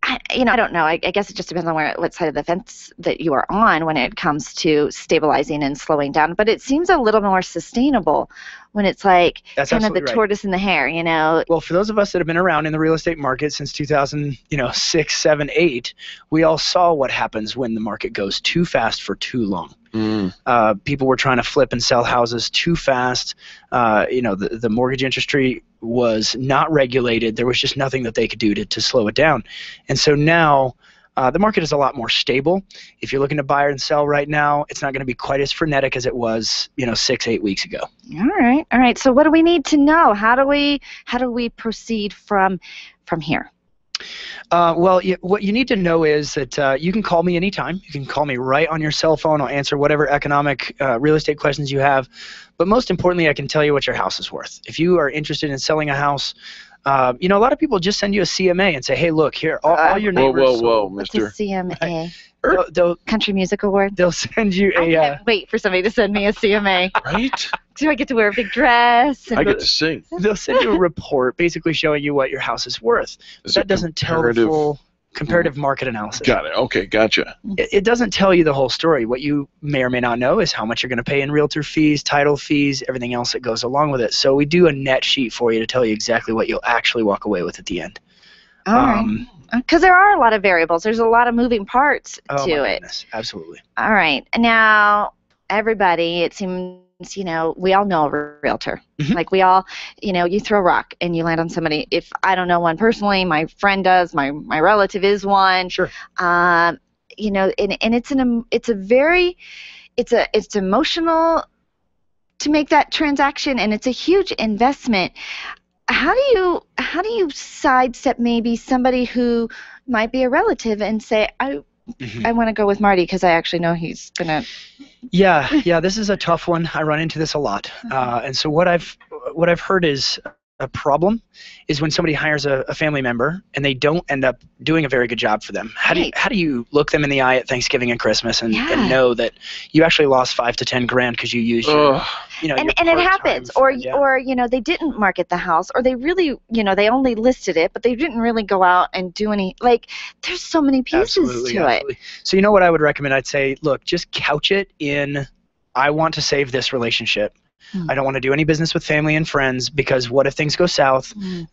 I, you know, I don't know. I, I guess it just depends on where, what side of the fence that you are on when it comes to stabilizing and slowing down. But it seems a little more sustainable when it's like That's kind of the right. tortoise and the hare. You know, Well, for those of us that have been around in the real estate market since 2000, you know, six, seven, eight, we all saw what happens when the market goes too fast for too long. Mm. Uh, people were trying to flip and sell houses too fast. Uh, you know, the, the mortgage industry was not regulated. There was just nothing that they could do to, to slow it down. And so now uh, the market is a lot more stable. If you're looking to buy and sell right now, it's not going to be quite as frenetic as it was, you know, six, eight weeks ago. all right, all right. So what do we need to know? How do we how do we proceed from from here? Uh, well, you, what you need to know is that uh, you can call me anytime. You can call me right on your cell phone. I'll answer whatever economic uh, real estate questions you have. But most importantly, I can tell you what your house is worth. If you are interested in selling a house, uh, you know, a lot of people just send you a CMA and say, hey, look, here, all, all your Whoa, neighbors. whoa, whoa, What's a mister. CMA? They'll, they'll, Country Music Award. they'll send you I a. Uh, can't wait for somebody to send me a CMA. Right? Do I get to wear a big dress? And I get to sing. they'll send you a report basically showing you what your house is worth. It's that doesn't tell the comparative- full comparative market analysis. Got it. Okay, gotcha. it, it doesn't tell you the whole story. What you may or may not know is how much you're going to pay in realtor fees, title fees, everything else that goes along with it. So we do a net sheet for you to tell you exactly what you'll actually walk away with at the end. All right. Um, Because there are a lot of variables. There's a lot of moving parts oh to my it. goodness, absolutely. All right. Now, everybody, it seems, you know, we all know a realtor. Mhm. Like we all, you know, you throw a rock and you land on somebody. If I don't know one personally, my friend does, my my relative is one. Sure. Um, you know, and, and it's an it's a very it's a it's emotional to make that transaction and it's a huge investment. How do you how do you sidestep maybe somebody who might be a relative and say I Mhm. I want to go with Marty because I actually know he's gonna. Yeah, yeah, this is a tough one. I run into this a lot, *laughs* uh, and so what I've what I've heard is a problem is when somebody hires a, a family member and they don't end up doing a very good job for them. How do you how do you look them in the eye at Thanksgiving and Christmas and, Yeah. and know that you actually lost five to ten grand because you used your, you know and and it happens, or yeah. or you know they didn't market the house, or they really you know they only listed it, but they didn't really go out and do any like. There's so many pieces absolutely, to absolutely. So you know what I would recommend? I'd say, look, just couch it in, I want to save this relationship. Hmm. I don't want to do any business with family and friends because what if things go south? Mm.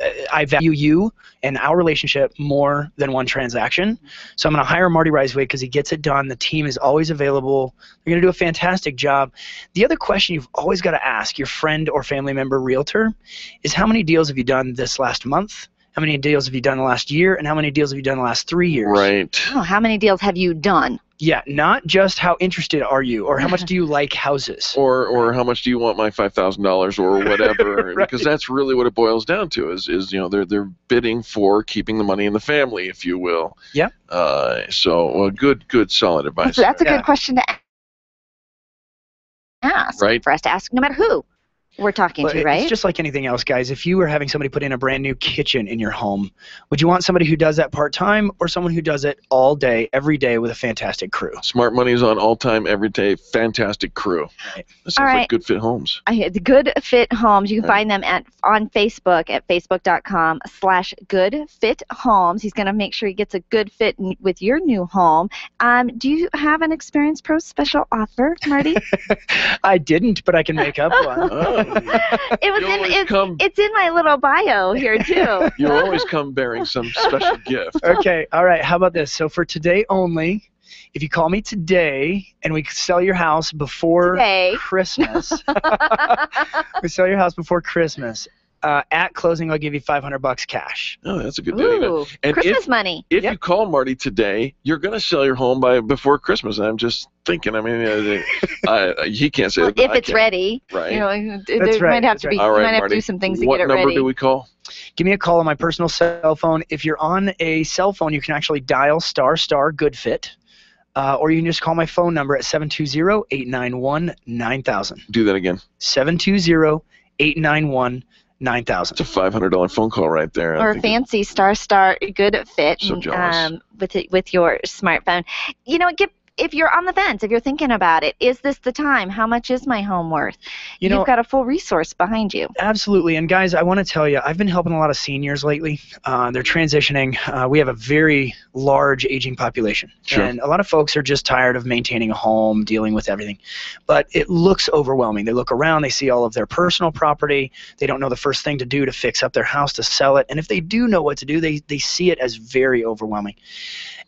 Uh, I value you and our relationship more than one transaction. So I'm going to hire Marty Reiswig because he gets it done. The team is always available. They're going to do a fantastic job. The other question you've always got to ask your friend or family member realtor is how many deals have you done this last month? How many deals have you done the last year? And how many deals have you done the last three years? Right. Oh, how many deals have you done? Yeah, not just how interested are you or how much *laughs* do you like houses. Or or how much do you want my five thousand dollars or *laughs* whatever? Right. Because that's really what it boils down to is is you know they're they're bidding for keeping the money in the family, if you will. Yeah. Uh, so well, good good solid advice. So that's a Yeah. good question to ask Right. for us to ask, no matter who we're talking Well, to, it- right? It's just like anything else, guys. If you were having somebody put in a brand new kitchen in your home, would you want somebody who does that part time or someone who does it all day, every day with a fantastic crew? Smart money's on all time, every day, fantastic crew. Right. This sounds All like good fit homes. I, the Good Fit Homes. You can Right. find them at on Facebook at facebook.com slash Good Fit Homes. He's going to make sure he gets a good fit n- with your new home. Um, do you have an Experience Pro special offer, Marty? *laughs* I didn't, but I can make up *laughs* one. Oh. *laughs* it was in it's, come- it's in my little bio here *laughs* too. You always come bearing some special *laughs* gift. okay, all right. How about this? So for today only, if you call me today and we sell your house before Today. Christmas, we sell your house before Christmas. Uh, at closing, I'll give you 500 bucks cash. Oh, that's a good deal. Ooh, And Christmas if- money. If Yep. you call Marty today, you're going to sell your home by before Christmas. And I'm just thinking. I mean, uh, I, he can't say Well, that. if I it's can. ready, Right. you know, there right, might have that's to be. All you right, might have Marty. to do some things to what get it ready. What number do we call? Give me a call on my personal cell phone. If you're on a cell phone, you can actually dial star star good fit. Uh, or you can just call my phone number at 720-891-9000. Do that again. 720-891-9000. It's a $500 phone call right there. I or think fancy star star good fit So um, with it, with your smartphone. You know, get if you're on the fence, if you're thinking about it, is this the time? How much is my home worth? You know- You've got a full resource behind you. Absolutely. And guys, I want to tell you, I've been helping a lot of seniors lately. Uh, they're transitioning. Uh, we have a very large aging population. Sure. And a lot of folks are just tired of maintaining a home, dealing with everything. But it looks overwhelming. They look around, they see all of their personal property. They don't know the first thing to do to fix up their house, to sell it. And if they do know what to do, they, they see it as very overwhelming.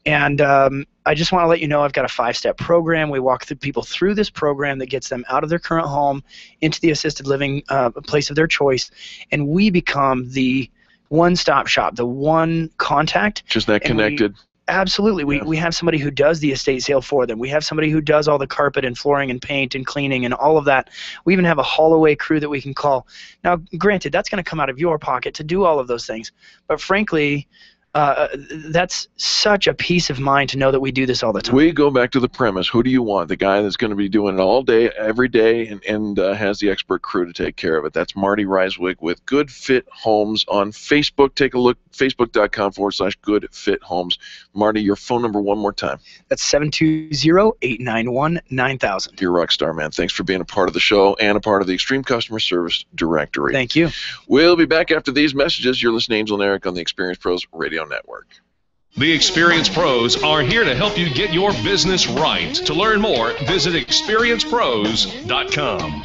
And um, I just want to let you know I've got a five step program. We walk through people through this program that gets them out of their current home into the assisted living uh, place of their choice. And we become the one stop shop, the one contact. Just that And we- connected. Absolutely. We, we have somebody who does the estate sale for them. We have somebody who does all the carpet and flooring and paint and cleaning and all of that. We even have a haul away crew that we can call. Now, granted, that's going to come out of your pocket to do all of those things. But frankly, uh, that's such a peace of mind to know that we do this all the time. We go back to the premise. Who do you want? The guy that's going to be doing it all day, every day, and, and uh, has the expert crew to take care of it. That's Marty Reiswig with Good Fit Homes on Facebook. Take a look, facebook.com forward slash Good Fit Homes. Marty, your phone number one more time. That's 720-891-9000. You're a rock star, man. Thanks for being a part of the show and a part of the Extreme Customer Service Directory. Thank you. We'll be back after these messages. You're listening to Angel and Eric on the Experience Pros Radio Network. The Experience Pros are here to help you get your business right. To learn more, visit experiencepros.com.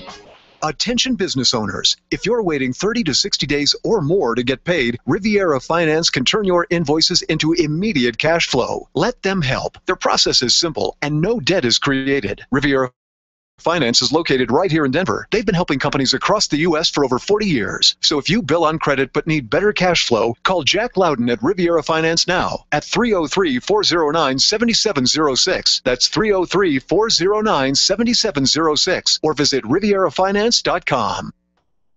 Attention business owners. If you're waiting 30 to 60 days or more to get paid, Riviera Finance can turn your invoices into immediate cash flow. Let them help. Their process is simple and no debt is created. Riviera Finance is located right here in Denver. They've been helping companies across the U.S. for over 40 years. So if you bill on credit but need better cash flow, call Jack Loudon at Riviera Finance now at 303 409 7706. That's 303 409 7706. Or visit RivieraFinance.com.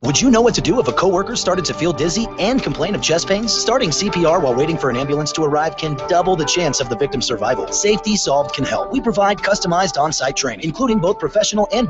Would you know what to do if a coworker started to feel dizzy and complain of chest pains? Starting CPR while waiting for an ambulance to arrive can double the chance of the victim's survival. Safety Solved can help. We provide customized on-site training, including both professional and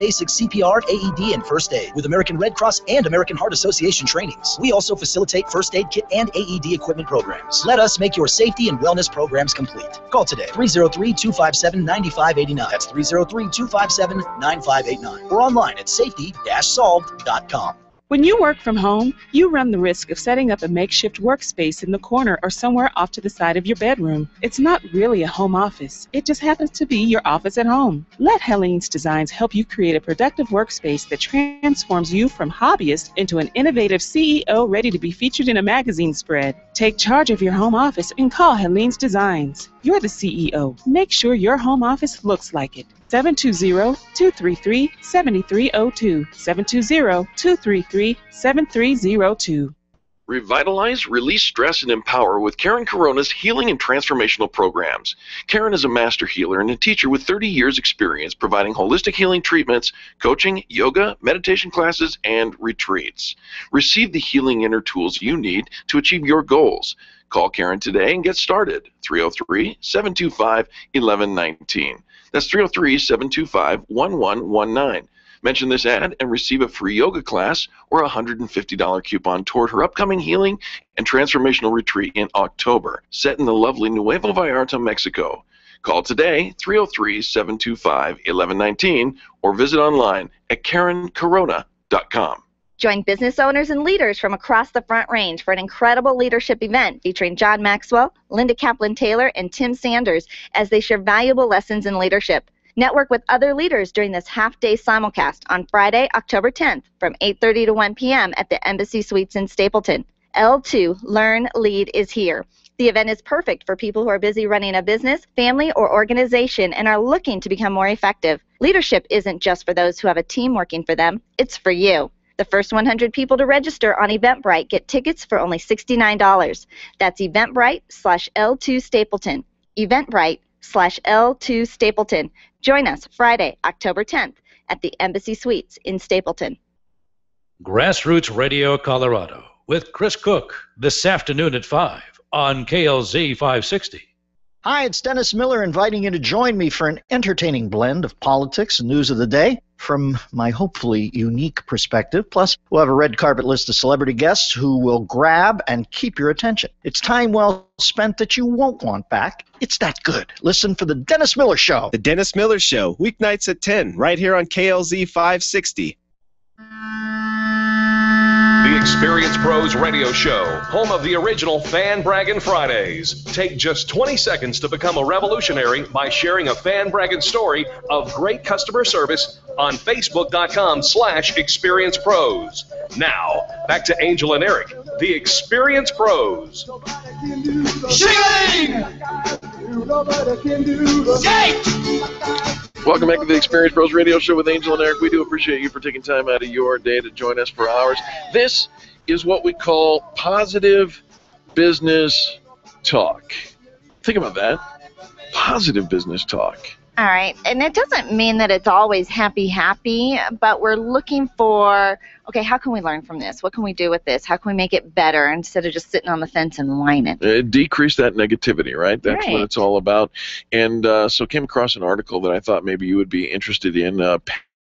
basic CPR, AED, and first aid with American Red Cross and American Heart Association trainings. We also facilitate first aid kit and AED equipment programs. Let us make your safety and wellness programs complete. Call today 303-257-9589. That's 303-257-9589 or online at safety-solved.com. When you work from home, you run the risk of setting up a makeshift workspace in the corner or somewhere off to the side of your bedroom. It's not really a home office, it just happens to be your office at home. Let Helene's Designs help you create a productive workspace that transforms you from hobbyist into an innovative CEO ready to be featured in a magazine spread. Take charge of your home office and call Helene's Designs. You're the CEO. Make sure your home office looks like it. 720-233-7302. 720-233-7302. Revitalize, release stress, and empower with Karen Corona's healing and transformational programs. Karen is a master healer and a teacher with 30 years' experience providing holistic healing treatments, coaching, yoga, meditation classes, and retreats. Receive the healing inner tools you need to achieve your goals. Call Karen today and get started. 303 725 1119. That's 303 725 1119. Mention this ad and receive a free yoga class or a $150 coupon toward her upcoming healing and transformational retreat in October, set in the lovely Nuevo Vallarta, Mexico. Call today 303 725 1119 or visit online at KarenCorona.com. Join business owners and leaders from across the Front Range for an incredible leadership event featuring John Maxwell, Linda Kaplan Thaler, and Tim Sanders as they share valuable lessons in leadership. Network with other leaders during this half-day simulcast on Friday, October 10th from 8:30 to 1 p.m. at the Embassy Suites in Stapleton. L2 Learn Lead is here. The event is perfect for people who are busy running a business, family, or organization and are looking to become more effective. Leadership isn't just for those who have a team working for them, it's for you. The first 100 people to register on Eventbrite get tickets for only $69. That's Eventbrite slash L2 Stapleton. Eventbrite slash L2 Stapleton. Join us Friday, October 10th at the Embassy Suites in Stapleton. Grassroots Radio Colorado with Chris Cook this afternoon at 5 on KLZ 560. Hi, it's Dennis Miller inviting you to join me for an entertaining blend of politics and news of the day. From my hopefully unique perspective. Plus, we'll have a red carpet list of celebrity guests who will grab and keep your attention. It's time well spent that you won't want back. It's that good. Listen for The Dennis Miller Show. The Dennis Miller Show, weeknights at 10, right here on KLZ 560. The Experience Pros Radio Show, home of the original Fan Braggin' Fridays. Take just 20 seconds to become a revolutionary by sharing a fan bragging story of great customer service on Facebook.com slash Experience Pros. Now, back to Angel and Eric, the Experience Pros. Welcome back to the Experience Pros Radio Show with Angel and Eric. We do appreciate you for taking time out of your day to join us for hours. This is what we call positive business talk. Think about that. Positive business talk. All right. And it doesn't mean that it's always happy, happy, but we're looking for okay, how can we learn from this? What can we do with this? How can we make it better instead of just sitting on the fence and whining? Uh, decrease that negativity, right? That's what it's all about. And uh, so came across an article that I thought maybe you would be interested in. Uh,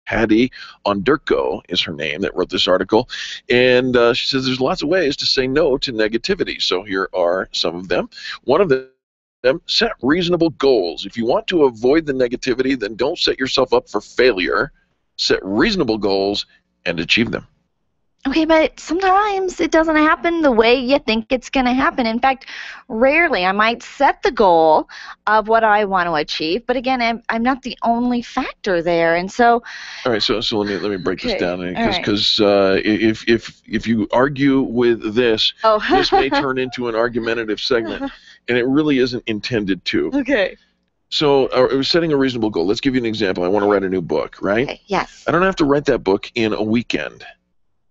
Patty Ondurko is her name that wrote this article, and uh, she says there's lots of ways to say no to negativity. So here are some of them. One of them. Them, set reasonable goals. If you want to avoid the negativity, then don't set yourself up for failure. Set reasonable goals and achieve them. Okay, but sometimes it doesn't happen the way you think it's going to happen. In fact, rarely I might set the goal of what I want to achieve, but again, I'm, I'm not the only factor there. And so, All right, so so let me let me break this down right. because uh, if if if you argue with this, Oh. this may *laughs* turn into an argumentative segment, *laughs* and it really isn't intended to. okay. So, uh, setting a reasonable goal. Let's give you an example. I want to write a new book, right? Yes. I don't have to write that book in a weekend,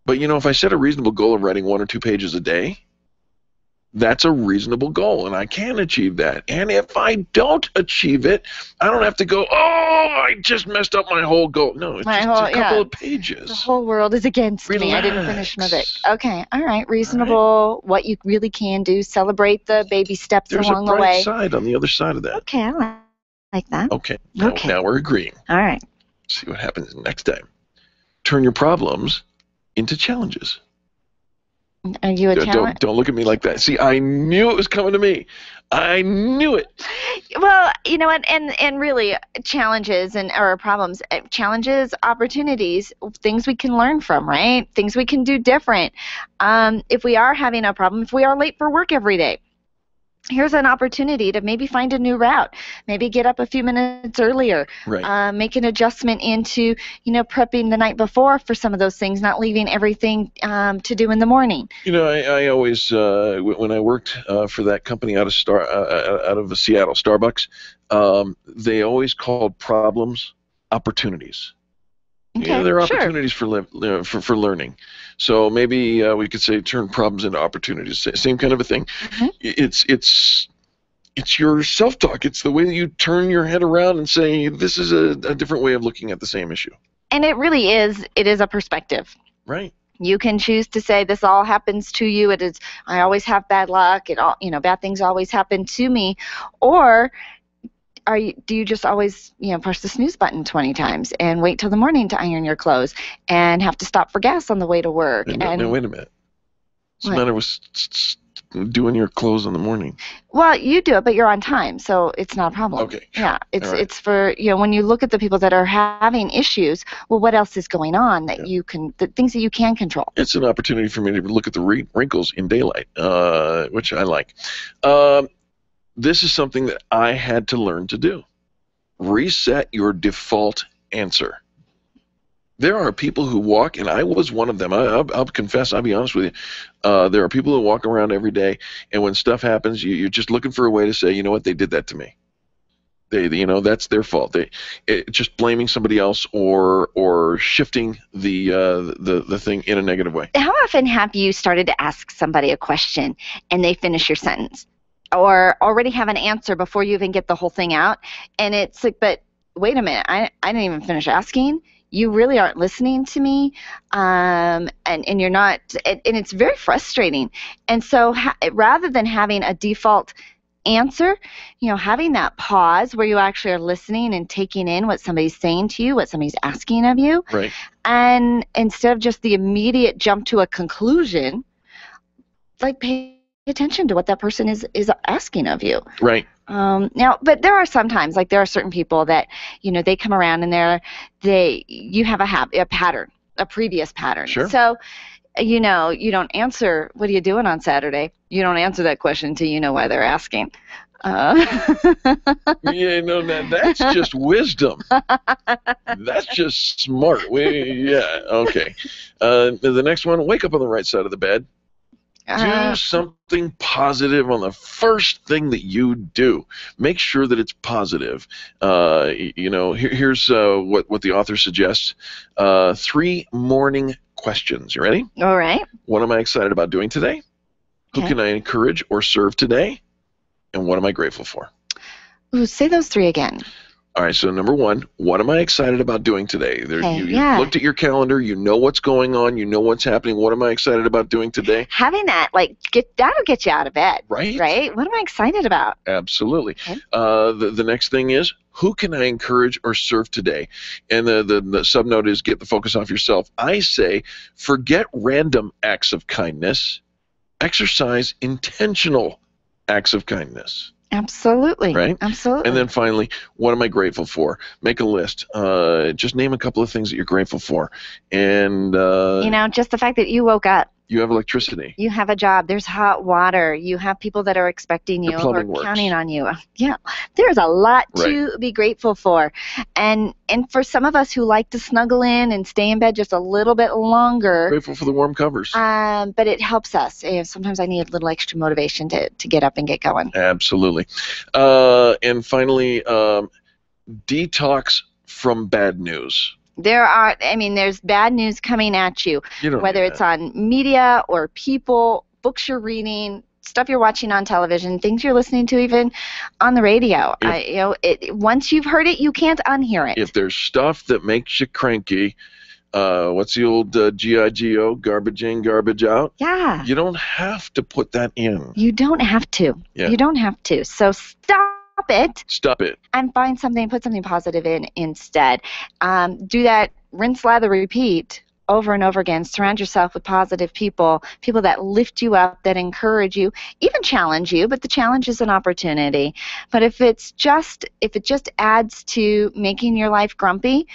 but you know, if I set a reasonable goal of writing one or two pages a day, that's a reasonable goal, and I can achieve that. And if I don't achieve it, I don't have to go, oh, I just messed up my whole goal. No, it's My just whole- a couple yeah. of pages. The whole world is against me. I didn't finish my book. Okay, all right, reasonable. What you really can do, celebrate the baby steps There's along a the bright way. side on the other side of that. Okay, I like, like that. Okay. Now, Okay. now we're agreeing. All right. See what happens next time. Turn your problems into challenges. Are you a Don't- talent? Don't don't look at me like that. See, I knew it was coming to me. I knew it. Well, you know what, and and really, challenges and or problems, uh, challenges, opportunities, things we can learn from, right? Things we can do different. Um, if we are having a problem, if we are late for work every day, here's an opportunity to maybe find a new route, maybe get up a few minutes earlier, Right. uh, make an adjustment into, you know, prepping the night before for some of those things, not leaving everything um, to do in the morning. You know, I, I always uh, when I worked uh, for that company out of Star uh, out of Seattle, Starbucks, um, they always called problems opportunities. Okay, yeah, there are sure. opportunities for, li- uh, for for learning. So maybe uh, we could say turn problems into opportunities. Same kind of a thing. Mm-hmm. It's it's it's your self-talk. It's the way that you turn your head around and say this is a, a different way of looking at the same issue. And it really is, it is a perspective. Right. You can choose to say this all happens to you. It is I always have bad luck. It all you know bad things always happen to me, or are you do you just always you know push the snooze button 20 times and wait till the morning to iron your clothes and have to stop for gas on the way to work And, and now wait a minute. What's the What? matter with doing your clothes in the morning? well you do it but you're on time so it's not a problem Okay, yeah it's right. it's for you know when you look at the people that are having issues well what else is going on that you can the things that you can control It's an opportunity for me to look at the wrinkles in daylight, uh, which I like. Um, this is something that I had to learn to do. Reset your default answer. There are people who walk, and I was one of them. I, I'll, I'll confess, I'll be honest with you. Uh, there are people who walk around every day, and when stuff happens, you, you're just looking for a way to say, you know what, they did that to me. They, you know, that's their fault. They, it, just blaming somebody else or or shifting the uh, the the thing in a negative way. how often have you started to ask somebody a question and they finish your sentence or already have an answer before you even get the whole thing out. And it's like but wait a minute i, I didn't even finish asking. You really aren't listening to me um, and, and you're not and, and it's very frustrating. And so ha- rather than having a default answer, you know, having that pause where you actually are listening and taking in what somebody's saying to you, what somebody's asking of you, Right. and instead of just the immediate jump to a conclusion, like pay attention to what that person is is asking of you. Right. Um, now, but there are sometimes like there are certain people that you know they come around and they're they you have a hab- a pattern, a previous pattern. Sure. So, you know, you don't answer. What are you doing on Saturday? You don't answer that question until you know why they're asking. Uh, yeah, no, that, that's *laughs* just wisdom. That's just smart. We, yeah, okay. Uh, the next one, wake up on the right side of the bed. Do Uh, something positive on the first thing that you do. Make sure that it's positive. Uh, you know, here, here's uh, what what the author suggests: uh, three morning questions. You ready? all right. What am I excited about doing today? Who Okay. can I encourage or serve today? And what am I grateful for? Ooh, say those three again. All right, so number one, what am I excited about doing today? There, Okay, you, yeah. looked at your calendar, you know what's going on, you know what's happening. What am I excited about doing today? Having that like get that'll get you out of bed. Right. Right. What am I excited about? Absolutely. Uh, the, the next thing is, who can I encourage or serve today? And the, the, the subnote is get the focus off yourself. I say, forget random acts of kindness, exercise intentional acts of kindness. Absolutely. Right? Absolutely. And then finally, what am I grateful for? Make a list. Uh, just name a couple of things that you're grateful for. And uh, you know, just the fact that you woke up, you have electricity. you have a job, there's hot water, you have people that are expecting you Your who are plumbing works. counting on you. Yeah, there's a lot to be grateful for, and and for some of us who like to snuggle in and stay in bed just a little bit longer. Grateful for the warm covers. Um, but it helps us. You know, sometimes I need a little extra motivation to, to get up and get going. Absolutely. Uh, and finally, um, detox from bad news. There are, I mean, there's bad news coming at you, You whether it's on media or people, books you're reading, stuff you're watching on television, things you're listening to even on the radio. If- I, you know, it, once you've heard it, you can't unhear it. If there's stuff that makes you cranky, uh, what's the old uh, GIGO? Garbage in, garbage out. yeah, You don't have to put that in. you don't have to. Yeah. You don't have to. So stop it Stop it. and find something, put something positive in instead. Um, do that, rinse, lather, repeat over and over again. Surround yourself with positive people, people that lift you up, that encourage you, even challenge you. But the challenge is an opportunity. But if it's just if it just adds to making your life grumpy,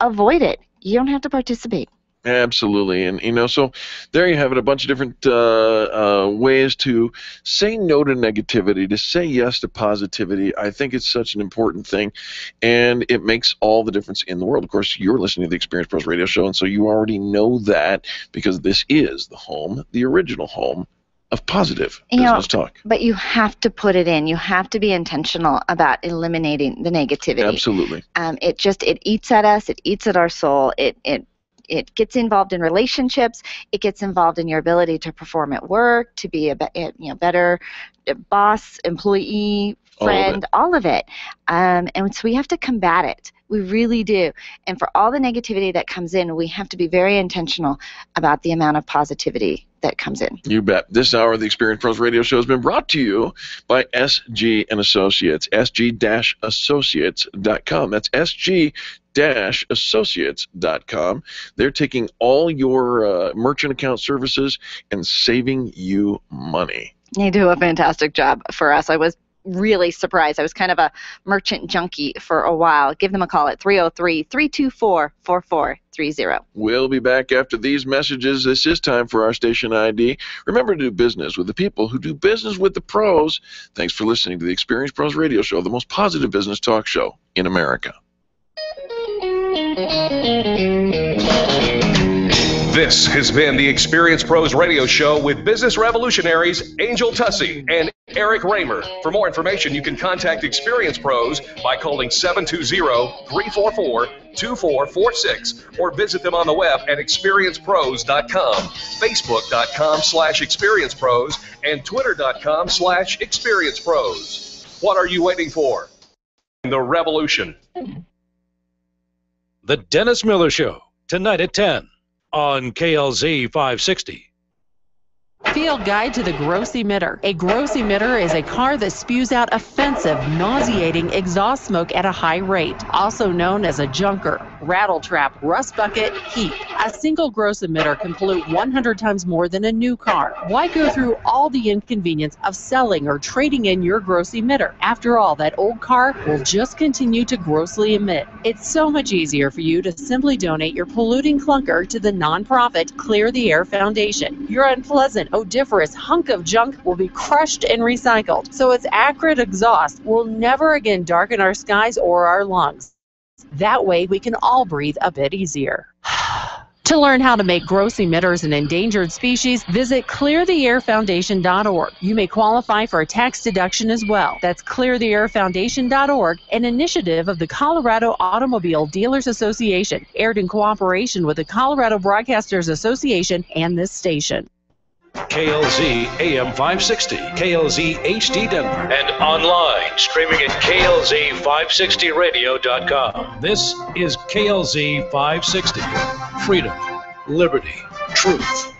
avoid it. You don't have to participate. Absolutely, and you know, so there you have it. A bunch of different uh, uh, ways to say no to negativity, to say yes to positivity. I think it's such an important thing, and it makes all the difference in the world. Of course, you're listening to the Experience Pros Radio Show, and so you already know that because this is the home, the original home of positive You know, business talk. But you have to put it in. You have to be intentional about eliminating the negativity. Absolutely. um, it just it eats at us it eats at our soul it it it gets involved in relationships it gets involved in your ability to perform at work to be a be- you know better uh, boss employee All of it. friend all of it um, and so we have to combat it we really do and for all the negativity that comes in we have to be very intentional about the amount of positivity that comes in You bet. This hour of the Experience Pros Radio Show has been brought to you by SG and Associates. SG-Associates.com. That's SG associates.com. They're taking all your uh, merchant account services and saving you money. They do a fantastic job for us. I was really surprised. I was kind of a merchant junkie for a while. Give them a call at 303 324 4430. We'll be back after these messages. This is time for our station ID. Remember to do business with the people who do business with the pros. Thanks for listening to the Experience Pros Radio Show, the most positive business talk show in America. This has been the Experience Pros Radio Show with business revolutionaries Angel Tuccy and Eric Reamer. For more information, you can contact Experience Pros by calling 720-344-2446 or visit them on the web at experiencepros.com, facebook.com slash experiencepros, and twitter.com slash experiencepros. What are you waiting for? The revolution. The Dennis Miller Show, tonight at 10 on KLZ 560. Field Guide to the Gross Emitter. A gross emitter is a car that spews out offensive, nauseating exhaust smoke at a high rate, also known as a junker, rattle trap, rust bucket, heat. A single gross emitter can pollute 100 times more than a new car. Why go through all the inconvenience of selling or trading in your gross emitter? After all, that old car will just continue to grossly emit. It's so much easier for you to simply donate your polluting clunker to the nonprofit Clear the Air Foundation. Your unpleasant, odoriferous hunk of junk will be crushed and recycled, so its acrid exhaust will never again darken our skies or our lungs. That way, we can all breathe a bit easier. *sighs* To learn how to make gross emitters an endangered species, visit cleartheairfoundation.org. You may qualify for a tax deduction as well. That's cleartheairfoundation.org, an initiative of the Colorado Automobile Dealers Association, aired in cooperation with the Colorado Broadcasters Association and this station. KLZ AM 560, KLZ HD Denver, and online streaming at KLZ560radio.com. This is KLZ 560. Freedom, liberty, truth.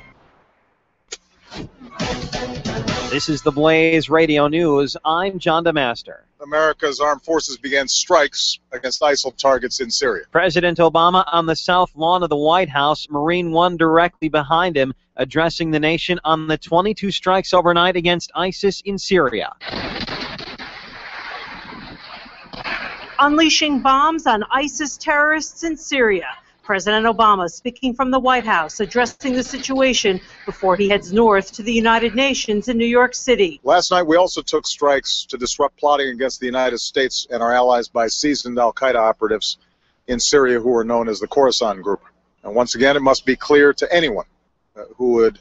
This is the Blaze Radio News. I'm John DeMaster. America's armed forces began strikes against ISIL targets in Syria. President Obama on the south lawn of the White House, Marine One directly behind him, addressing the nation on the 22 strikes overnight against ISIS in Syria. Unleashing bombs on ISIS terrorists in Syria. President Obama speaking from the White House, addressing the situation before he heads north to the United Nations in New York City. Last night, we also took strikes to disrupt plotting against the United States and our allies by seasoned Al Qaeda operatives in Syria who are known as the Khorasan Group. And once again, it must be clear to anyone uh, who would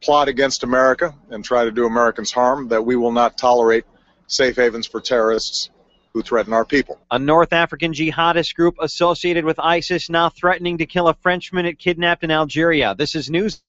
plot against America and try to do Americans harm that we will not tolerate safe havens for terrorists who threaten our people. A North African jihadist group associated with ISIS now threatening to kill a Frenchman it kidnapped in Algeria. This is news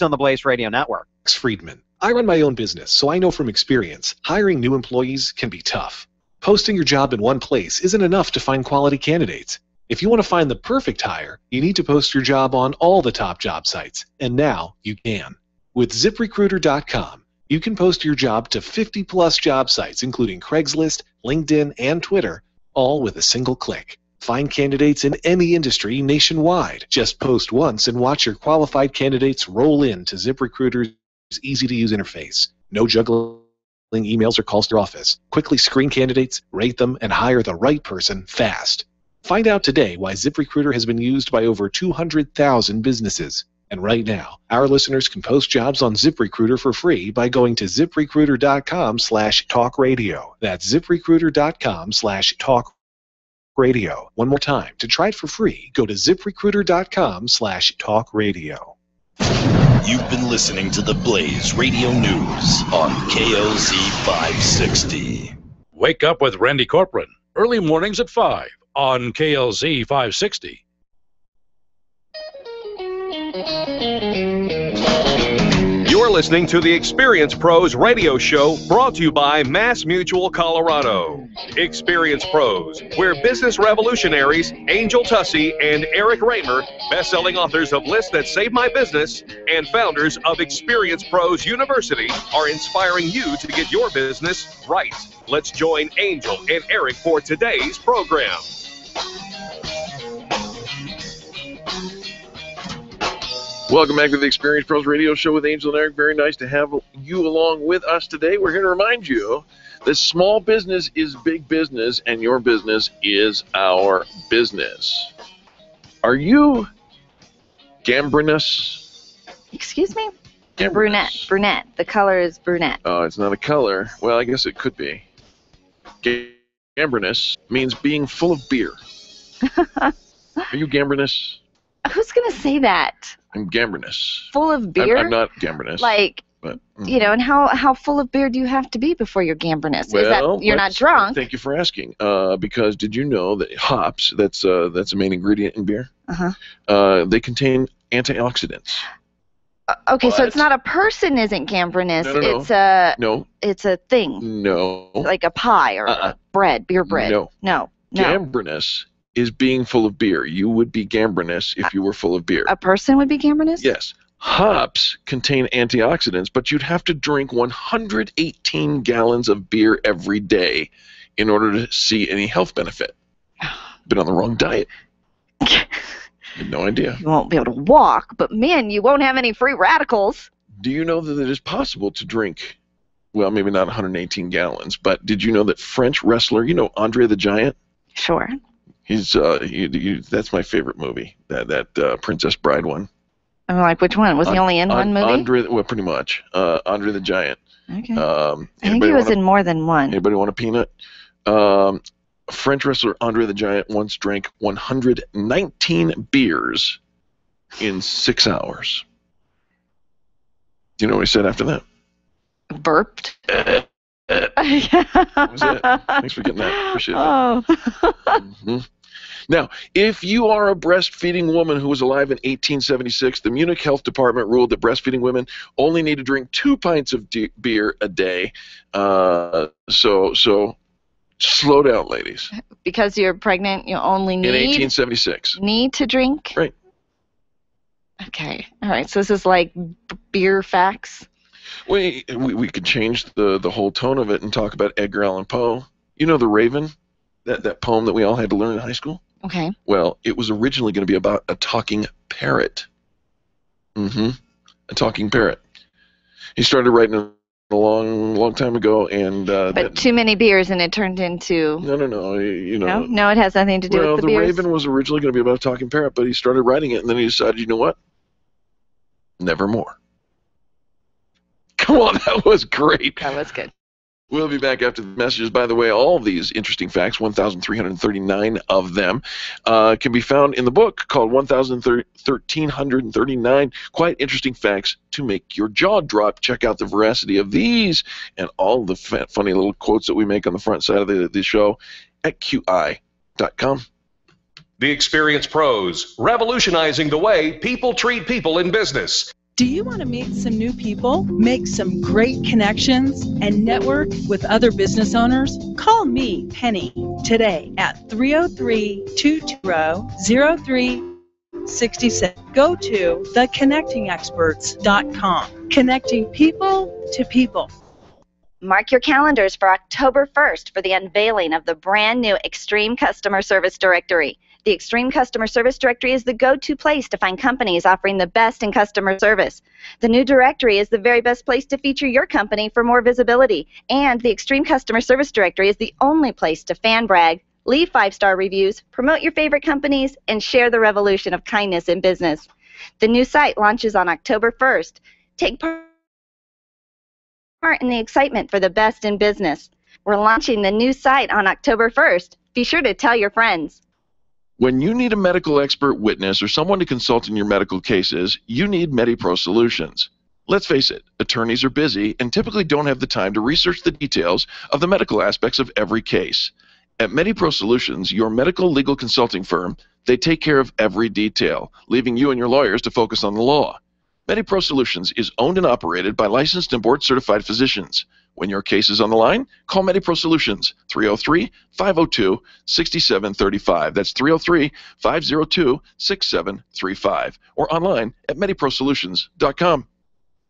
on the Blaze Radio Network. Friedman. I run my own business, so I know from experience hiring new employees can be tough. Posting your job in one place isn't enough to find quality candidates. If you want to find the perfect hire, you need to post your job on all the top job sites, and now you can. With ziprecruiter.com, you can post your job to 50 plus job sites, including Craigslist, LinkedIn, and Twitter, all with a single click. Find candidates in any industry nationwide. Just post once and watch your qualified candidates roll in to ZipRecruiter's easy to use interface. No juggling emails or calls to your office. Quickly screen candidates, rate them, and hire the right person fast. Find out today why ZipRecruiter has been used by over 200,000 businesses. And right now, our listeners can post jobs on ZipRecruiter for free by going to ziprecruiter.com slash talkradio. That's ziprecruiter.com slash talkradio. One more time, to try it for free, go to ziprecruiter.com slash talkradio. You've been listening to the Blaze Radio News on KLZ 560. Wake up with Randy Corcoran, early mornings at 5 on KLZ 560. You're listening to the Experience Pros radio show brought to you by Mass Mutual Colorado. Experience Pros, where business revolutionaries Angel Tuccy and Eric Reamer, best-selling authors of Lists That Save My Business and founders of Experience Pros University, are inspiring you to get your business right. Let's join Angel and Eric for today's program. Welcome back to the Experience Pros Radio Show with Angel and Eric. Very nice to have you along with us today. We're here to remind you that small business is big business and your business is our business. Are you gambrinous? Excuse me? Brunette. Brunette. The color is brunette. Oh, it's not a color. Well, I guess it could be. Gambrinous means being full of beer. *laughs* Are you gambrinous? Who's going to say that? I'm gambrinous. Full of I'm, beer? I'm not gambrinous. Like, but, mm. you know, and how, how full of beer do you have to be before you're gambrinous? is that Well, you're not drunk? Thank you for asking. Uh, because did you know that hops, that's uh, that's a main ingredient in beer, Uh-huh. uh, they contain antioxidants. Okay, so it's not a person isn't gambrinous. No, no, no. It's a No, it's a thing, no. like a pie or Uh-uh. a bread, beer bread. No. No. No. Gambrinous is being full of beer. You would be gambrinous if you were full of beer. A person would be gambrinous? Yes. Hops contain antioxidants, but you'd have to drink 118 gallons of beer every day in order to see any health benefit. *sighs* Been on the wrong diet. *laughs* No idea. You won't be able to walk, but man, you won't have any free radicals. Do you know that it is possible to drink, well, maybe not 118 gallons, but did you know that French wrestler, you know Andre the Giant? Sure. He's uh, he, he, that's my favorite movie, that that uh, Princess Bride one. I'm like, which one? Was he only in one movie? Andre, well, pretty much. Uh, Andre the Giant. Okay. Um, I think he was in more than one. Anybody want a peanut? Um, French wrestler Andre the Giant once drank 119 beers in six hours. Do you know what he said after that? Burped. *laughs* that was it. *laughs* Thanks for getting that. Appreciate it. Oh. *laughs* Mhm. Now, if you are a breastfeeding woman who was alive in 1876, the Munich Health Department ruled that breastfeeding women only need to drink two pints of de- beer a day. Uh, so, so slow down, ladies. because you're pregnant, you only need In 1876, need to drink. Right. Okay. All right. So this is like beer facts. we, we we could change the the whole tone of it and talk about Edgar Allan Poe. You know, The Raven, that that poem that we all had to learn in high school. Okay. Well, it was originally going to be about a talking parrot. Mm-hmm. A talking parrot. He started writing it a long, long time ago, and uh, But that, too many beers and it turned into no, no, no. You know, no, no. It has nothing to do well, with the, the beers. Raven was originally going to be about a talking parrot, but he started writing it, and then he decided, you know what? Nevermore. *laughs* Come on, that was great. That was good. We'll be back after the messages. By the way, all these interesting facts, 1,339 of them, uh, can be found in the book called 1,339 Quite Interesting Facts to Make Your Jaw Drop. Check out the veracity of these and all the funny little quotes that we make on the front side of the, the show at QI.com. The Experience Pros, revolutionizing the way people treat people in business. Do you want to meet some new people, make some great connections, and network with other business owners? Call me, Penny, today at 303 220 0366. Go to theconnectingexperts.com. Connecting people to people. Mark your calendars for October 1st for the unveiling of the brand new Extreme Customer Service Directory. The Extreme Customer Service Directory is the go to place to find companies offering the best in customer service. The new directory is the very best place to feature your company for more visibility. And the Extreme Customer Service Directory is the only place to fan brag, leave five star reviews, promote your favorite companies, and share the revolution of kindness in business. The new site launches on October 1st. Take part in the excitement for the best in business. We're launching the new site on October 1st. Be sure to tell your friends. When you need a medical expert witness or someone to consult in your medical cases, you need MediPro Solutions. Let's face it, attorneys are busy and typically don't have the time to research the details of the medical aspects of every case. At MediPro Solutions, your medical legal consulting firm, they take care of every detail, leaving you and your lawyers to focus on the law. MediPro Solutions is owned and operated by licensed and board certified physicians. When your case is on the line, call MediPro Solutions 303 502 6735. That's 303 502 6735. Or online at MediProSolutions.com.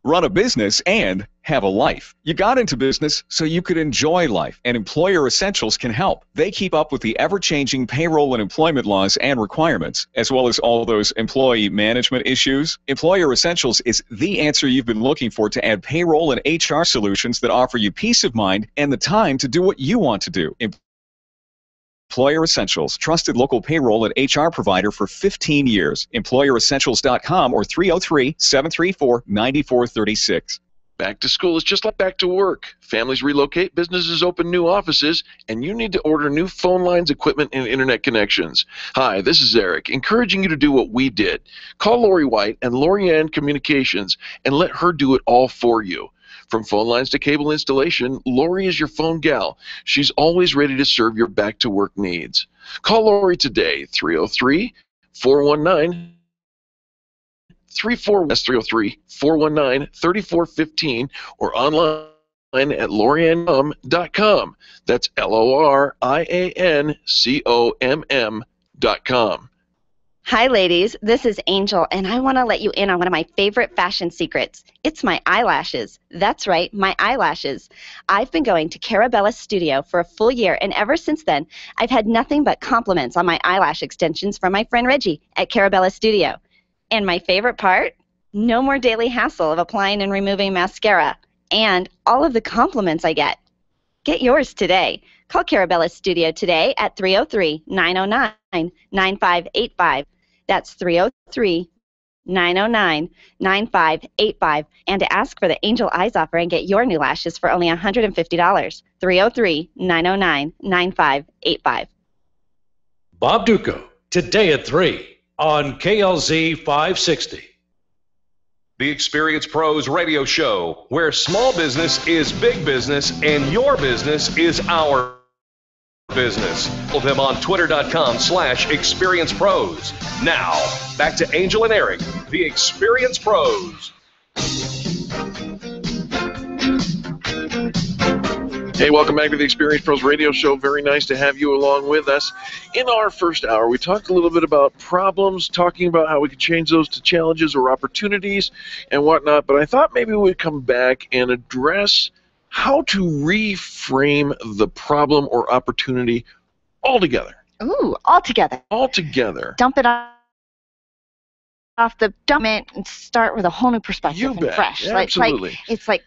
Run a business and have a life. You got into business so you could enjoy life, and Employer Essentials can help. They keep up with the ever changing payroll and employment laws and requirements, as well as all those employee management issues. Employer Essentials is the answer you've been looking for to add payroll and HR solutions that offer you peace of mind and the time to do what you want to do. Employer Essentials, trusted local payroll and HR provider for 15 years. EmployerEssentials.com or 303 734 9436. Back to school is just like back to work. Families relocate, businesses open new offices, and you need to order new phone lines, equipment, and internet connections. Hi, this is Eric, encouraging you to do what we did. Call Lori White and Lorian Communications and let her do it all for you. From phone lines to cable installation, Lori is your phone gal. She's always ready to serve your back to work needs. Call Lori today, 303 419 34 West 303 419 3415 or online at loriancomm.com. That's L O R I A N C O M M dot com. Hi, ladies. This is Angel, and I want to let you in on one of my favorite fashion secrets. It's my eyelashes. That's right, my eyelashes. I've been going to Carabella's studio for a full year, and ever since then, I've had nothing but compliments on my eyelash extensions from my friend Reggie at Carabella Studio. And my favorite part? No more daily hassle of applying and removing mascara, and all of the compliments I get. Get yours today. Call Carabella's studio today at 303 909 9585. That's 303 909 9585. And to ask for the Angel Eyes offer and get your new lashes for only $150. 303 909 9585. Bob Dutko, today at 3 on KLZ 560. The Experience Pros radio show, where small business is big business and your business is our business. Follow them on twitter.com slash experience pros. Now, back to Angel and Eric, the Experience Pros. Hey, welcome back to the Experience Pros Radio Show. Very nice to have you along with us. In our first hour, we talked a little bit about problems, talking about how we could change those to challenges or opportunities and whatnot. But I thought maybe we'd come back and address how to reframe the problem or opportunity altogether. Ooh, all together. Altogether. Dump it off off the dump it and start with a whole new perspective You and bet. fresh. Like, it's Absolutely. like it's like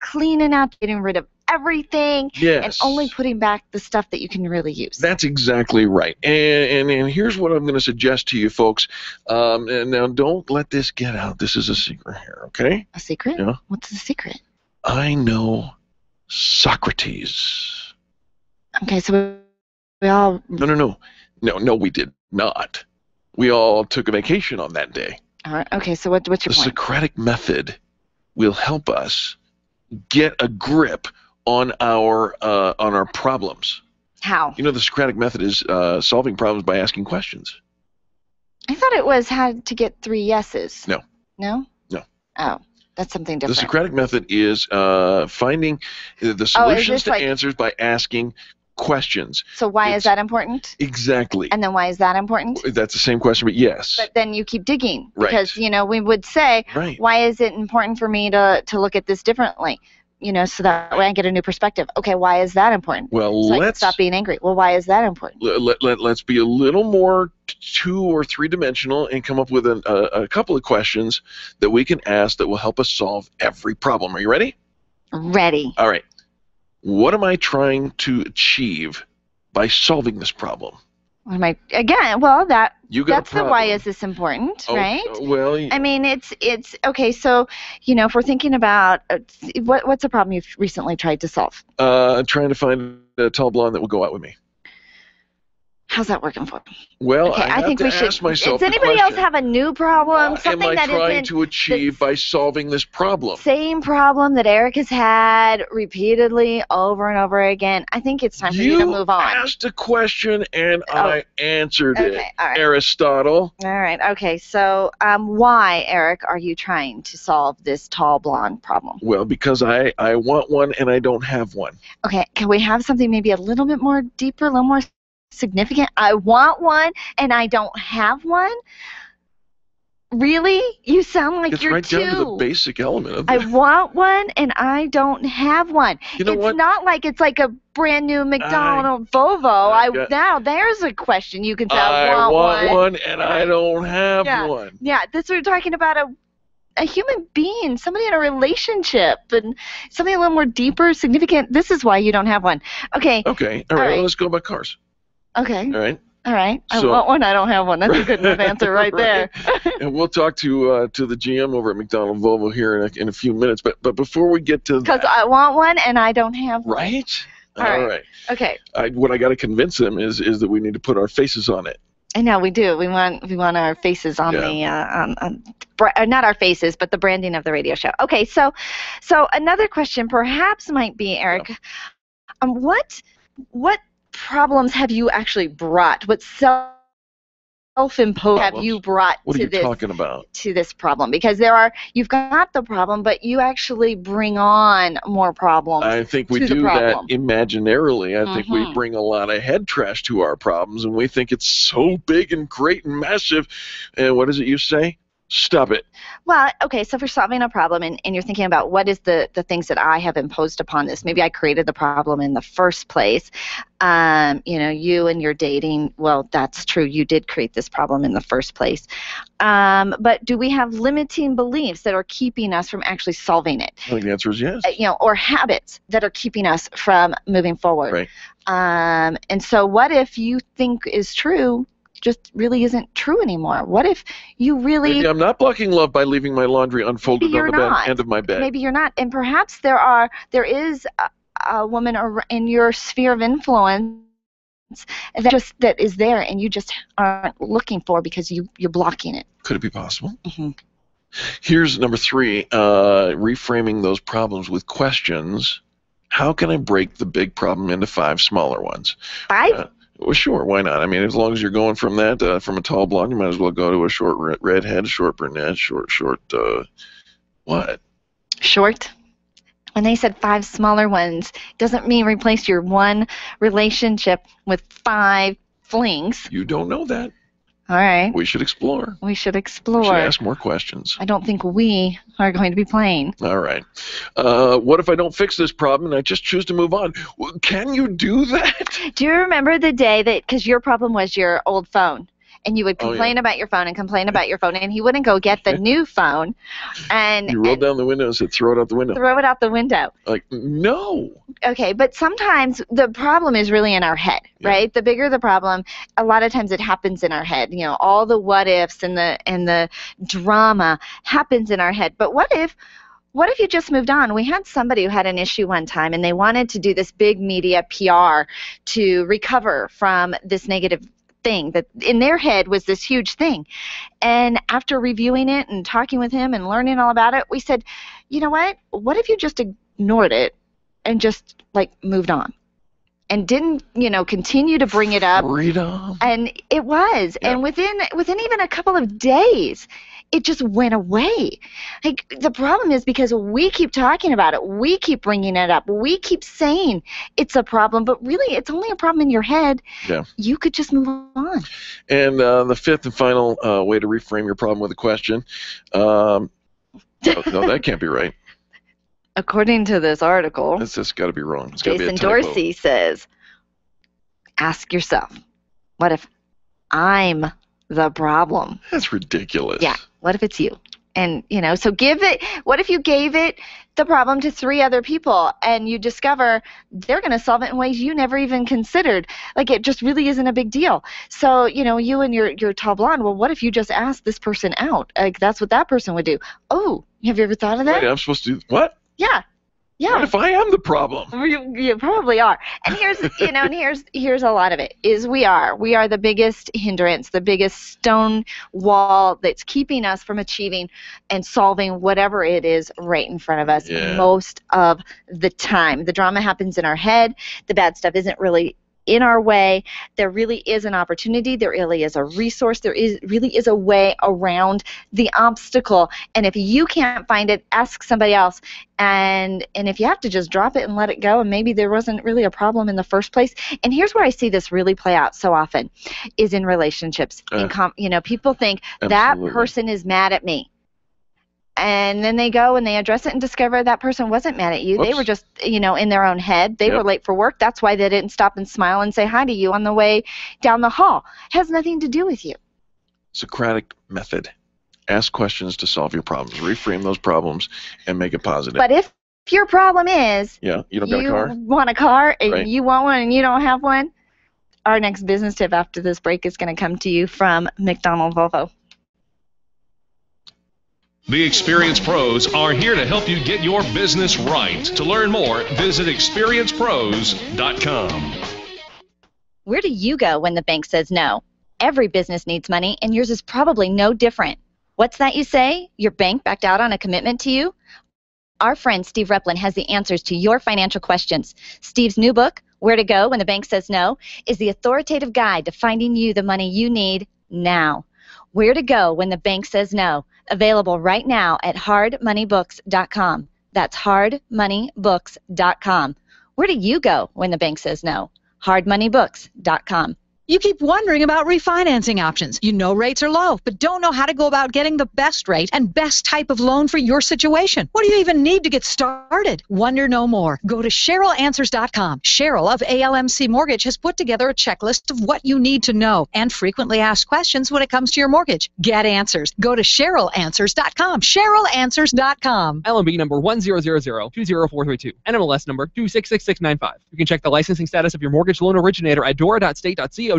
cleaning out, getting rid of everything, and only putting back the stuff that you can really use. That's exactly right. And, and, and here's what I'm going to suggest to you folks. Um, and now, don't let this get out. This is a secret here, okay? A secret? Yeah. What's the secret? I know Socrates. Okay, so we all No, no, no. No, no, we did not. We all took a vacation on that day. all right, okay, so what, what's your The point? Socratic method will help us get a grip on our uh, on our problems. How? You know, the Socratic method is uh, solving problems by asking questions. I thought it was how to get three yeses. No. No? No. Oh, that's something different. The. Socratic method is uh, finding the Oh, solutions this to like- answers by asking questions. so why is that important? Exactly. And then why is that important? That's the same question, but yes. But then you keep digging Right. because you know we would say, Right. why is it important for me to to look at this differently? You know, so that way I get a new perspective. Okay, why is that important? Well, so let's stop being angry. Well, why is that important? let, let, let, let's be a little more two or three dimensional and come up with an, a, a couple of questions that we can ask that will help us solve every problem. Are you ready? Ready. All right. What am I trying to achieve by solving this problem? What am I again? Well, that You got a that's the why is this important, Oh, right? uh, well, I mean, it's it's okay. So, you know, if we're thinking about uh, what what's a problem you've recently tried to solve? uh, I'm trying to find a tall blonde that will go out with me. How's that working for? you? Well, okay, I, have think to we should. myself does anybody else have a new problem? What Something am I that trying to achieve by solving this problem? same problem that Eric has had repeatedly over and over again. I think it's time for you, to move on. You asked a question and I answered it. Okay, all right. Aristotle. All right. Okay. So, um, why, Eric, are you trying to solve this tall blonde problem? Well, because I, I want one and I don't have one. Okay. Can we have something maybe a little bit more deeper, a little more significant? I want one and I don't have one. Really? You sound like it's you're right two. down to the basic element of I want one and I don't have one. You know it's what? not like it's like a brand new McDonald Volvo. I, got- now there's a question you can say. I I want, one. one and I don't have Yeah. one. Yeah, this we're talking about a a human being, somebody in a relationship, and something a little more deeper, significant. This is why you don't have one. Okay. Okay. All right. Well, let's go about cars. Okay. All right. All right. I want one. I don't have one. That's a good enough *laughs* answer right there. *laughs* and we'll talk to uh, to the GM over at McDonald Volvo here in a, in a few minutes. But but before we get to Because I want one and I don't have one. right? All All right. right. Okay. I, what I got to convince them is is that we need to put our faces on it. I know we do. We want we want our faces on Yeah. the uh, on, on bra- uh, not our faces, but the branding of the radio show. Okay, so so another question perhaps might be Eric, um, what what problems have you actually brought? What self self-imposed have you brought What are to you this talking about? to this problem? Because there are you've got the problem, but you actually bring on more problems. I think we do that imaginarily. I think we Mhm. bring a lot of head trash to our problems, and we think it's so big and great and massive. And what is it you say? Stop it. Well, okay, so if you're solving a problem and, and you're thinking about what is the, the things that I have imposed upon this, maybe I created the problem in the first place. Um, you know, you and your dating, well, that's true. You did create this problem in the first place. Um, but do we have limiting beliefs that are keeping us from actually solving it? I think the answer is yes. Uh, you know, or habits that are keeping us from moving forward. Right. Um, and so, what if you think is true just really isn't true anymore? What if you really Maybe I'm not blocking love by leaving my laundry unfolded on the bed, end of my bed. maybe you're not, and perhaps there are there is a, a woman in your sphere of influence that just that is there, and you just aren't looking for because you you're blocking it. Could it be possible? Mm-hmm. Here's number three uh, reframing those problems with questions. How can I break the big problem into five smaller ones? Five? Uh, well, sure, why not? I mean, as long as you're going from that, uh, from a tall blonde, you might as well go to a short re- redhead, short brunette, short, short, uh, what? Short. When they said five smaller ones, doesn't mean replace your one relationship with five flings. You don't know that. All right. We should explore. We should explore. We should ask more questions. I don't think we are going to be playing. All right. Uh, what if I don't fix this problem and I just choose to move on? Can you do that? Do you remember the day that because your problem was your old phone? And you would Oh, yeah. complain about your phone and complain about your phone, and he wouldn't go get the *laughs* new phone and, You rolled down the window and said, throw it out the window. throw it out the window. Like, no. Okay, but sometimes the problem is really in our head, right? The bigger the problem, a lot of times it happens in our head. You know, all the what ifs and the and the drama happens in our head. But what if what if you just moved on? We had somebody who had an issue one time and they wanted to do this big media PR to recover from this negative thing that in their head was this huge thing. And after reviewing it and talking with him and learning all about it, we said, you know what? What if you just ignored it and just like moved on? And didn't, you know, continue to bring it up. Freedom. And it was. And within within even a couple of days, it just went away. Like the problem is because we keep talking about it, we keep bringing it up, we keep saying it's a problem, but really it's only a problem in your head. Yeah. You could just move on. And uh, the fifth and final uh, way to reframe your problem with a question. Um, no, *laughs* no, that can't be right. According to this article, That's just got to be wrong. It's got to be a Jason typo. Dorsey says, ask yourself, what if I'm the problem? That's ridiculous. Yeah. What if it's you? And, you know, so give it, what if you gave it the problem to three other people and you discover they're going to solve it in ways you never even considered? Like it just really isn't a big deal. So, you know, you and your, your tall blonde, well, what if you just asked this person out? Like that's what that person would do. Oh, have you ever thought of that? Wait, I'm supposed to do what? Yeah. Yeah. What if I am the problem? You, you probably are. And here's you know, and here's here's a lot of it. Is we are. We are the biggest hindrance, the biggest stone wall that's keeping us from achieving and solving whatever it is right in front of us Yeah. most of the time. The drama happens in our head. The bad stuff isn't really in our way. There really is an opportunity. There really is a resource. There is really is a way around the obstacle. And if you can't find it, ask somebody else. And and if you have to just drop it and let it go, and maybe there wasn't really a problem in the first place. And here's where I see this really play out so often, is in relationships. Uh, in com- you know, people think absolutely. that person is mad at me. And then they go and they address it and discover that person wasn't mad at you. They were just, you know, in their own head. They were late for work. That's why they didn't stop and smile and say hi to you on the way down the hall. Has nothing to do with you. Socratic method. Ask questions to solve your problems. Reframe those problems and make it positive. But if your problem is yeah, you don't got a car? want a car and Right. you want one and you don't have one, our next business tip after this break is going to come to you from McDonald Volvo. The Experience Pros are here to help you get your business right. To learn more, visit experiencepros.com. Where do you go when the bank says no? Every business needs money, and yours is probably no different. What's that you say? Your bank backed out on a commitment to you? Our friend Steve Replin has the answers to your financial questions. Steve's new book, Where to Go When the Bank Says No, is the authoritative guide to finding you the money you need now. Where to go when the bank says no. Available right now at hardmoneybooks.com. That's hardmoneybooks.com. Where do you go when the bank says no? hardmoneybooks.com. You keep wondering about refinancing options. You know rates are low, but don't know how to go about getting the best rate and best type of loan for your situation. What do you even need to get started? Wonder no more. Go to CherylAnswers.com. Cheryl of ALMC Mortgage has put together a checklist of what you need to know and frequently asked questions when it comes to your mortgage. Get answers. Go to CherylAnswers.com. CherylAnswers.com. LMB number 100020432. NMLS number 266695. You can check the licensing status of your mortgage loan originator at dora.state.co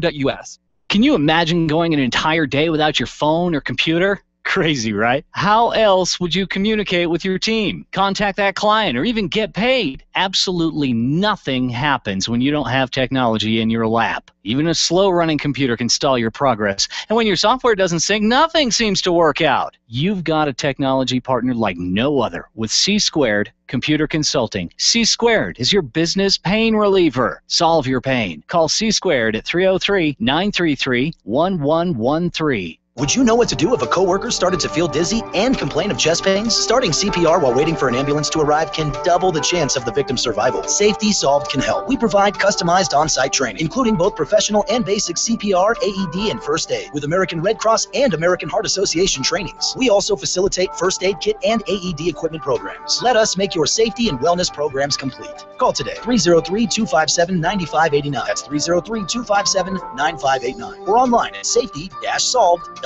Can you imagine going an entire day without your phone or computer? Crazy, right? How else would you communicate with your team, contact that client, or even get paid? Absolutely nothing happens when you don't have technology in your lap. Even a slow running computer can stall your progress. And when your software doesn't sync, nothing seems to work out. You've got a technology partner like no other with C Squared Computer Consulting. C Squared is your business pain reliever. Solve your pain. Call C Squared at 303 933 1113. Would you know what to do if a coworker started to feel dizzy and complain of chest pains? Starting CPR while waiting for an ambulance to arrive can double the chance of the victim's survival. Safety Solved can help. We provide customized on-site training, including both professional and basic CPR, AED, and first aid, with American Red Cross and American Heart Association trainings. We also facilitate first aid kit and AED equipment programs. Let us make your safety and wellness programs complete. Call today 303-257-9589. That's 303-257-9589. Or online at safety-solved.com.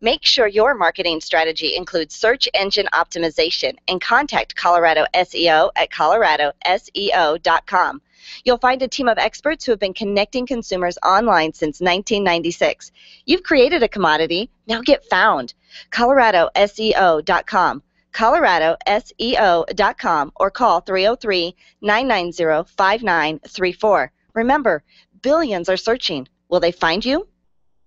Make sure your marketing strategy includes search engine optimization and contact Colorado SEO at coloradoseo.com. You'll find a team of experts who have been connecting consumers online since 1996. You've created a commodity, now get found. coloradoseo.com coloradoseo.com or call 303-990-5934. Remember, billions are searching. Will they find you?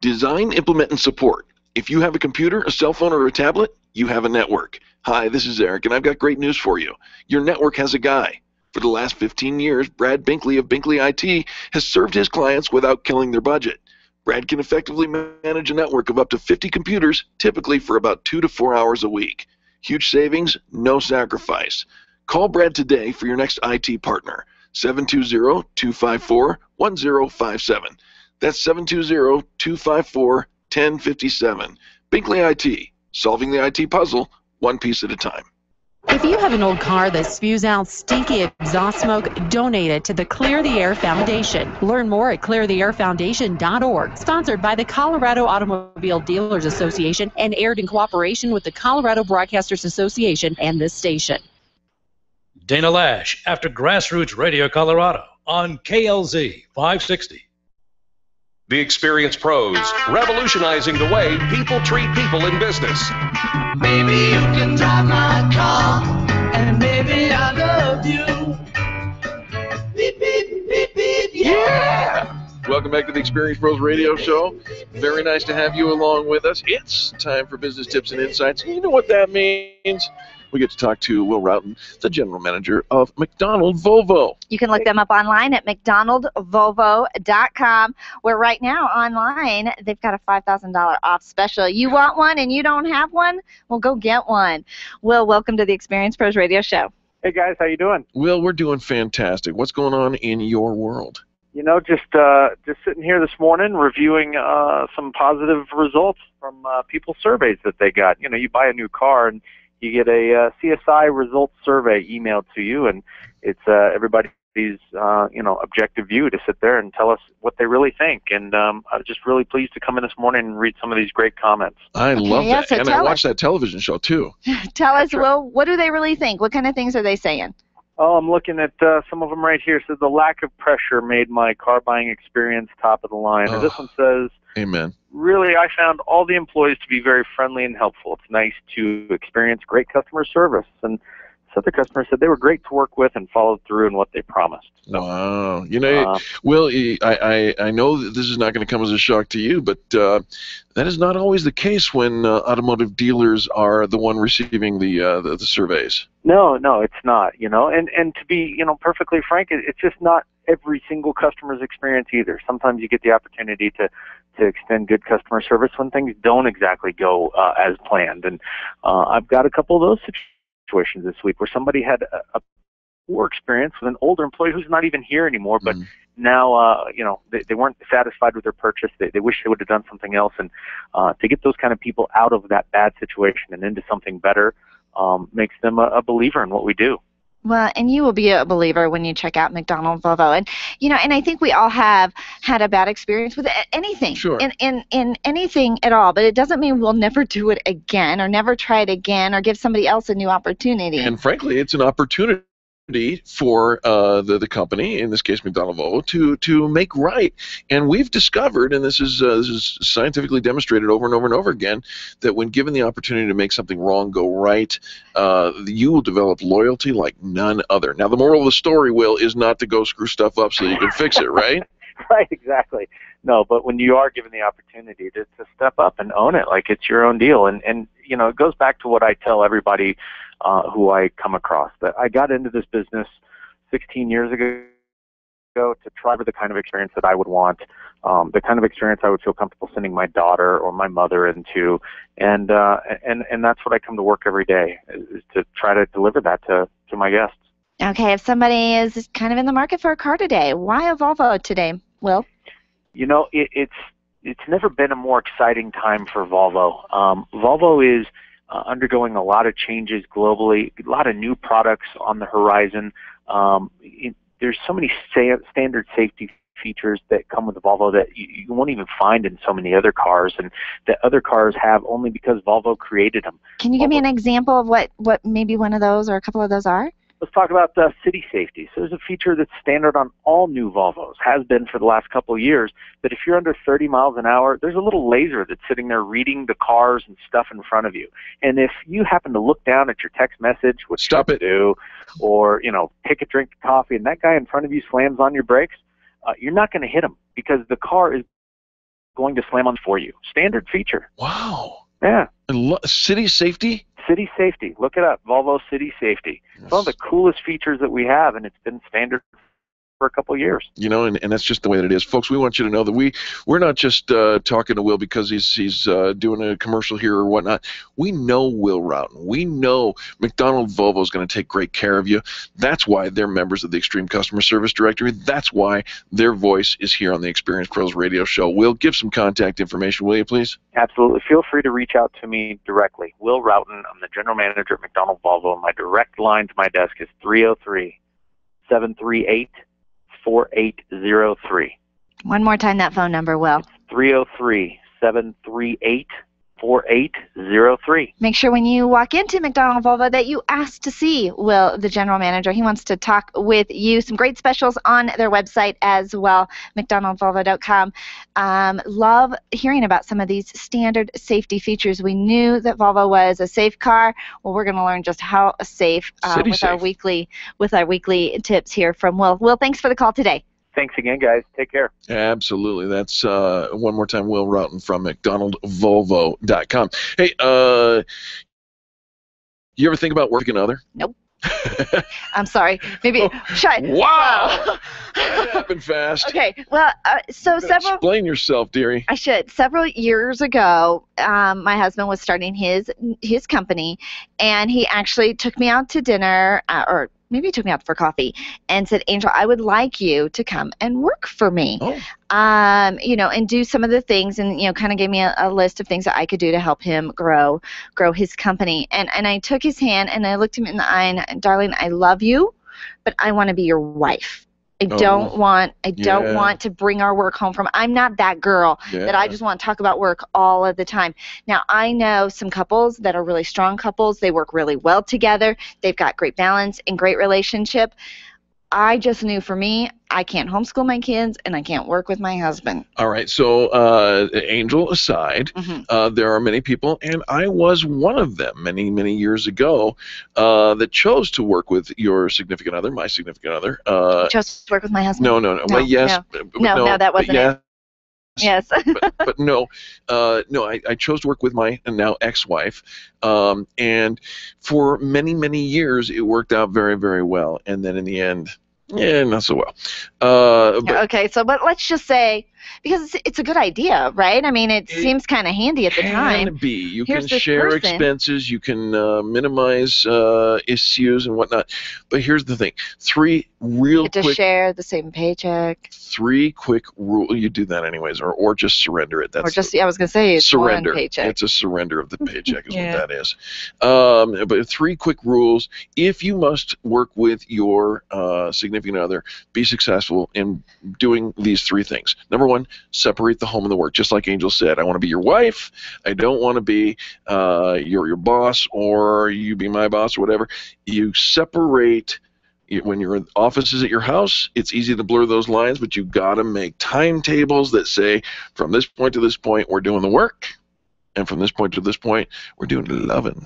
Design, implement, and support. If you have a computer, a cell phone, or a tablet, you have a network. Hi, this is Eric, and I've got great news for you. Your network has a guy. For the last 15 years, Brad Binkley of Binkley IT has served his clients without killing their budget. Brad can effectively manage a network of up to 50 computers, typically for about two to four hours a week. Huge savings, no sacrifice. Call Brad today for your next IT partner. 720 254 1057. That's 720 254 1057. Binkley IT, solving the IT puzzle one piece at a time. If you have an old car that spews out stinky exhaust smoke, donate it to the Clear the Air Foundation. Learn more at cleartheairfoundation.org. Sponsored by the Colorado Automobile Dealers Association and aired in cooperation with the Colorado Broadcasters Association and this station. Dana Lash after Grassroots Radio Colorado on KLZ 560. The Experience Pros, revolutionizing the way people treat people in business. Maybe you can drive my car, and maybe I love you. Beep, beep, beep, beep, yeah! Welcome back to the Experience Pros Radio Show. Very nice to have you along with us. It's time for business tips and insights. You know what that means? We get to talk to Will Routon, the general manager of McDonald Volvo. You can look them up online at McDonaldVolvo.com, where right now online they've got a $5,000 off special. You want one and you don't have one? Well, go get one. Will, welcome to the Experience Pros Radio Show. Hey guys, how you doing? Will, we're doing fantastic. What's going on in your world? You know, just uh, just sitting here this morning reviewing uh, some positive results from uh, people's surveys that they got. You know, you buy a new car and you get a uh, CSI results survey emailed to you, and it's uh, everybody's uh, you know objective view to sit there and tell us what they really think. And um, I was just really pleased to come in this morning and read some of these great comments. I love yeah, that, so and I tell watched that television show too. *laughs* Tell us, well, what do they really think? What kind of things are they saying? Oh, I'm looking at uh, some of them right here. So the lack of pressure made my car buying experience top of the line. Or this one says, Amen. really, I found all the employees to be very friendly and helpful. It's nice to experience great customer service. And this other customer said they were great to work with and followed through in what they promised. Wow. You know, Uh, Will, I, I, I know that this is not going to come as a shock to you, but uh, that is not always the case when uh, automotive dealers are the one receiving the, uh, the the surveys. No, no, it's not. You know, and and to be you know perfectly frank, it, it's just not every single customer's experience either. Sometimes you get the opportunity to to extend good customer service when things don't exactly go uh, as planned. And uh, I've got a couple of those situations this week where somebody had a, a poor experience with an older employee who's not even here anymore, but now uh, you know they, they weren't satisfied with their purchase. They, they wish they would have done something else, and uh, to get those kind of people out of that bad situation and into something better um, makes them a, a believer in what we do. Well, and you will be a believer when you check out McDonald's, Volvo, and you know, and I think we all have had a bad experience with anything, Sure. in in in anything at all. But it doesn't mean we'll never do it again, or never try it again, or give somebody else a new opportunity. And frankly, it's an opportunity for uh, the the company, in this case McDonald Volvo, to to make right. And we've discovered, and this is uh, this is scientifically demonstrated over and over and over again, that when given the opportunity to make something wrong go right, uh, you will develop loyalty like none other. Now, the moral of the story, Will, is not to go screw stuff up so you can fix it, right? *laughs* right, exactly. No, but when you are given the opportunity to, to step up and own it, like it's your own deal, and and you know it goes back to what I tell everybody uh, who I come across that I got into this business 16 years ago to try for the kind of experience that I would want, um, the kind of experience I would feel comfortable sending my daughter or my mother into, and uh, and and that's what I come to work every day is, to try to deliver that to to my guests. Okay, if somebody is kind of in the market for a car today, why a Volvo today? Will? You know, it, it's it's never been a more exciting time for Volvo. Um, Volvo is uh, undergoing a lot of changes globally, a lot of new products on the horizon. Um, it, there's so many sta- standard safety features that come with the Volvo that you, you won't even find in so many other cars, and that other cars have only because Volvo created them. Can you give me an example of what what maybe one of those or a couple of those are? Let's talk about uh, city safety. So there's a feature that's standard on all new Volvos, has been for the last couple of years, that if you're under 30 miles an hour, there's a little laser that's sitting there reading the cars and stuff in front of you. And if you happen to look down at your text message, which Stop it. do, or, you know, take a drink of coffee and that guy in front of you slams on your brakes, uh, you're not going to hit him because the car is going to slam on for you. Standard feature. Wow. Yeah. And lo- city safety? City safety. Look it up. Volvo City Safety. It's one of the coolest features that we have, and it's been standard for a couple of years. you know, and, and that's just the way that it is, folks. We want you to know that we we're not just uh, talking to Will because he's he's uh, doing a commercial here or whatnot. We know Will Routon. We know McDonald Volvo is going to take great care of you. That's why they're members of the Extreme Customer Service Directory. That's why their voice is here on the Experience Pros Radio Show. Will give some contact information, will you please? Absolutely. Feel free to reach out to me directly. Will Routon. I'm the general manager at McDonald Volvo. My direct line to my desk is 303 738 4803. One more time that phone number, Will. 303 738 4803. Make sure when you walk into McDonald Volvo that you ask to see Will, the general manager. He wants to talk with you. Some great specials on their website as well, McDonaldVolvo.com. Um, love hearing about some of these standard safety features. We knew that Volvo was a safe car. Well, we're going to learn just how safe uh, City with our weekly with our weekly tips here from Will. Will, thanks for the call today. Thanks again, guys. Take care. Absolutely. That's uh, one more time Will Routon from McDonaldVolvo.com. Hey, uh, you ever think about working other? Nope. *laughs* I'm sorry. Maybe. Shut. Oh, Wow. *laughs* that happened fast. Okay. Well, uh, so several. Explain yourself, dearie. I should. Several years ago, um, my husband was starting his his company, and he actually took me out to dinner, uh, or maybe he took me out for coffee, and said, "Angel, I would like you to come and work for me." Um, you know, and do some of the things, and you know, kind of gave me a, a list of things that I could do to help him grow grow his company. And and I took his hand and I looked him in the eye, and darling, I love you, but I want to be your wife. I Oh. don't want I don't want to bring our work home from I'm not that girl that I just want to talk about work all of the time. Now I know some couples that are really strong couples, they work really well together, they've got great balance and great relationship. I just knew for me, I can't homeschool my kids and I can't work with my husband. All right, so uh, Angel aside, Mm-hmm. uh, there are many people, and I was one of them many, many years ago, uh, that chose to work with your significant other, my significant other. Uh, Just work with my husband. no, no, no. No, well, yes, no. No, no, no, that wasn't yeah, it. Yes. *laughs* but, but no, uh, no. I, I chose to work with my now ex-wife, um, and for many, many years it worked out very, very well. And then in the end, yeah, not so well. Uh, but okay, so but let's just say because it's, it's a good idea, right? I mean, it, seems kind of handy at the time. can be. You Here's can share person. expenses. You can uh, minimize uh, issues and whatnot. But here's the thing: three real Get to quick, share the same paycheck, three quick rule. You do that anyways, or or just surrender it. That's or just yeah. I was gonna say it's surrender. one paycheck. It's a surrender of the *laughs* paycheck, is Yeah. what that is. Um, but three quick rules: if you must work with your uh, significant other, be successful in doing these three things. Number one, separate the home and the work. Just like Angel said, I want to be your wife. I don't want to be uh, your your boss, or you be my boss, or whatever. You separate when your office is at your house, it's easy to blur those lines, but you've got to make timetables that say from this point to this point we're doing the work, and from this point to this point we're doing the loving.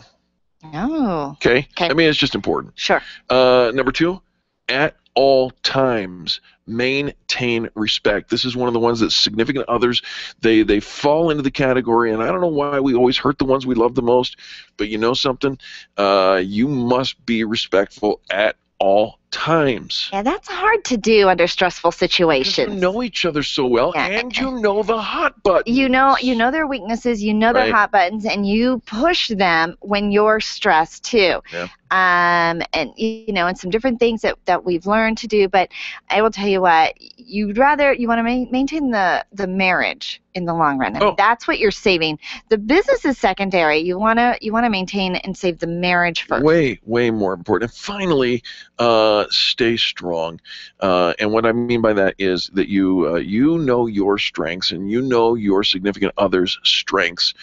Oh. Okay? I mean, it's just important. Sure. Uh, number two, at all times, maintain respect. This is one of the ones that significant others they they fall into the category, and I don't know why we always hurt the ones we love the most, but you know something, uh, you must be respectful at all times. Yeah, that's hard to do under stressful situations. You know each other so well, and you know the hot buttons. You know, you know their weaknesses, you know their Right. hot buttons, and you push them when you're stressed too. Yeah. Um, and you know, and some different things that, that we've learned to do. But I will tell you what, you'd rather you want to ma- maintain the the marriage in the long run. I mean, Oh. That's what you're saving. The business is secondary. You wanna you wanna maintain and save the marriage first. Way, way more important. And finally, uh, stay strong. Uh, and what I mean by that is that you uh, you know your strengths and you know your significant other's strengths.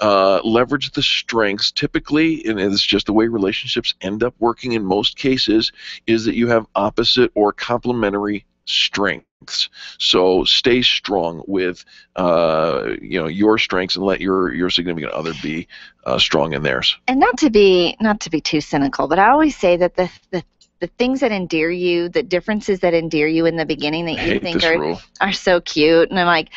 Uh, leverage the strengths. Typically, and it's just the way relationships end up working in most cases, is that you have opposite or complementary strengths. So stay strong with uh, you know your strengths and let your your significant other be uh, strong in theirs. and not to be not to be too cynical, but I always say that the the the things that endear you, the differences that endear you in the beginning that you think are rule. are so cute, and I'm like,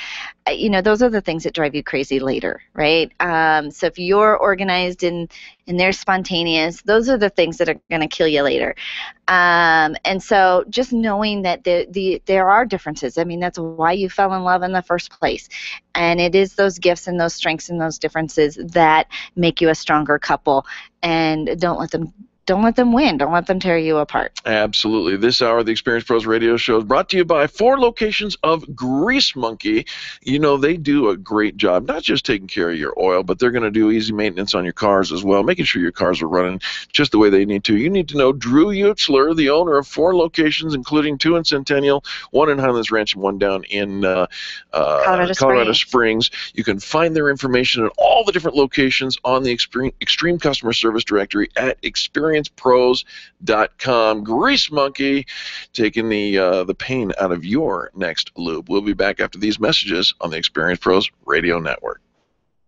you know, those are the things that drive you crazy later, right? Um, so if you're organized and and they're spontaneous, those are the things that are going to kill you later. Um, and so just knowing that the, the there are differences. I mean, that's why you fell in love in the first place, and it is those gifts and those strengths and those differences that make you a stronger couple. And don't let them don't let them win. Don't let them tear you apart. Absolutely. This hour of the Experience Pros radio show is brought to you by four locations of Grease Monkey. You know, they do a great job, not just taking care of your oil, but they're going to do easy maintenance on your cars as well, making sure your cars are running just the way they need to. You need to know Drew Utzler, the owner of four locations, including two in Centennial, one in Highlands Ranch, and one down in uh, uh, Colorado Springs. You can find their information at all the different locations on the Extreme, Extreme Customer Service Directory at experiencepros.com. Grease Monkey taking the uh, the pain out of your next lube. We'll be back after these messages on the Experience Pros Radio Network.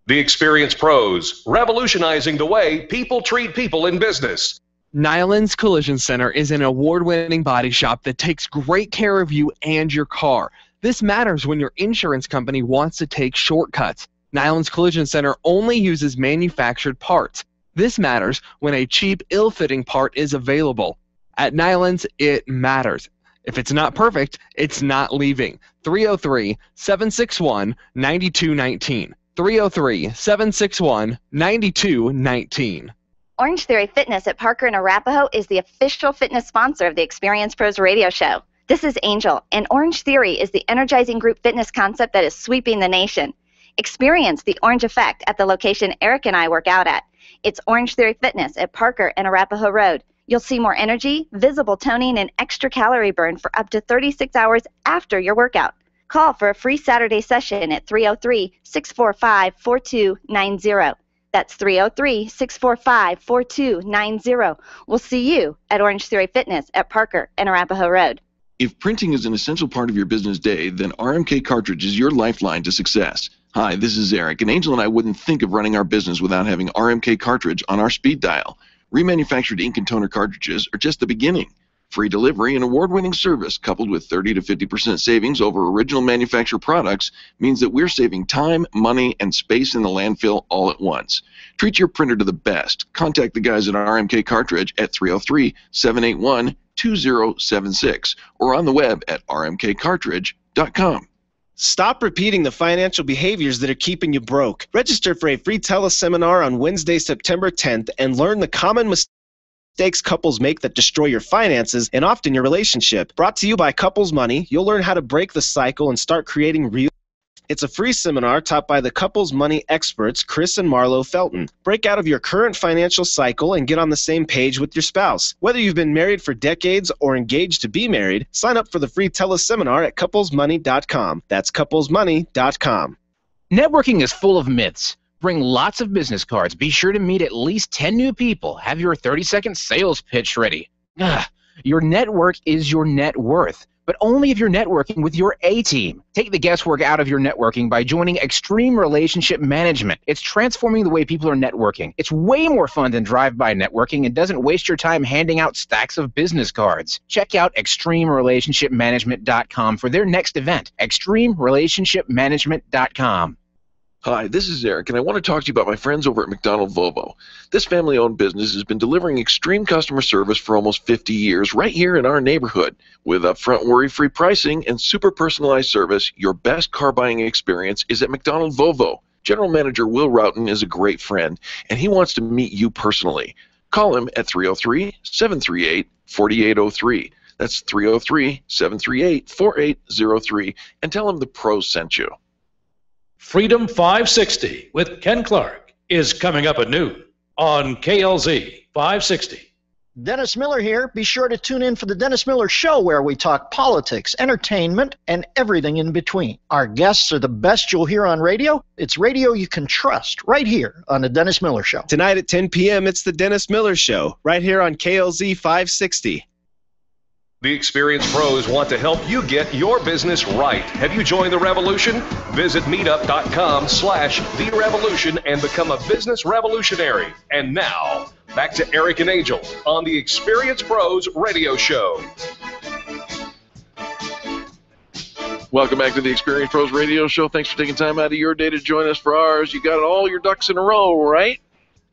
The Experience Pros, revolutionizing the way people treat people in business. Nyland's Collision Center is an award winning body shop that takes great care of you and your car. This matters when your insurance company wants to take shortcuts. Nyland's Collision Center only uses manufactured parts. This matters when a cheap, ill fitting part is available. At Nyland's, it matters. If it's not perfect, it's not leaving. 303 761 9219. 303 761 9219. Orange Theory Fitness at Parker and Arapahoe is the official fitness sponsor of the Experience Pros radio show. This is Angel, and Orange Theory is the energizing group fitness concept that is sweeping the nation. Experience the orange effect at the location Eric and I work out at. It's Orange Theory Fitness at Parker and Arapahoe Road. You'll see more energy, visible toning, and extra calorie burn for up to 36 hours after your workout. Call for a free Saturday session at 303 645 4290. That's 303 645 4290. We'll see you at Orange Theory Fitness at Parker and Arapahoe Road. If printing is an essential part of your business day, then RMK Cartridge is your lifeline to success. Hi, this is Eric, and Angel and I wouldn't think of running our business without having RMK Cartridge on our speed dial. Remanufactured ink and toner cartridges are just the beginning. Free delivery and award winning service, coupled with 30 to 50% savings over original manufacturer products, means that we're saving time, money, and space in the landfill all at once. Treat your printer to the best. Contact the guys at RMK Cartridge at 303 781 2076 or on the web at rmkcartridge.com. Stop repeating the financial behaviors that are keeping you broke. Register for a free teleseminar on Wednesday, September 10th, and learn the common mistakes couples make that destroy your finances and often your relationship. Brought to you by Couples Money, you'll learn how to break the cycle and start creating real. It's a free seminar taught by the couples money experts Chris and Marlo Felton. Break out of your current financial cycle and get on the same page with your spouse. Whether you've been married for decades or engaged to be married, sign up for the free teleseminar at couplesmoney.com. That's couplesmoney.com. Networking is full of myths. Bring lots of business cards. Be sure to meet at least 10 new people. Have your 30 second sales pitch ready. Ugh. *sighs* Your network is your net worth, but only if you're networking with your A team. Take the guesswork out of your networking by joining Extreme Relationship Management. It's transforming the way people are networking. It's way more fun than drive by networking and doesn't waste your time handing out stacks of business cards. Check out ExtremeRelationshipManagement.com for their next event. ExtremeRelationshipManagement.com. Hi, this is Eric, and I want to talk to you about my friends over at McDonald Volvo. This family owned business has been delivering extreme customer service for almost 50 years right here in our neighborhood. With upfront worry free pricing and super personalized service, your best car buying experience is at McDonald Volvo. General Manager Will Routon is a great friend, and he wants to meet you personally. Call him at 303 738 4803. That's 303 738 4803, and tell him the pros sent you. Freedom 560 with Ken Clark is coming up at noon on KLZ 560. Dennis Miller here. Be sure to tune in for the Dennis Miller Show where we talk politics, entertainment, and everything in between. Our guests are the best you'll hear on radio. It's radio you can trust right here on the Dennis Miller Show. Tonight at 10 p.m., it's the Dennis Miller Show, right here on KLZ 560. The experience pros want to help you get your business right. Have you joined the revolution? Visit meetup.com slash the revolution and become a business revolutionary. And now, back to Eric and Angel on the Experience Pros radio show. Welcome back to the Experience Pros Radio Show. Thanks for taking time out of your day to join us for ours. You got all your ducks in a row, right?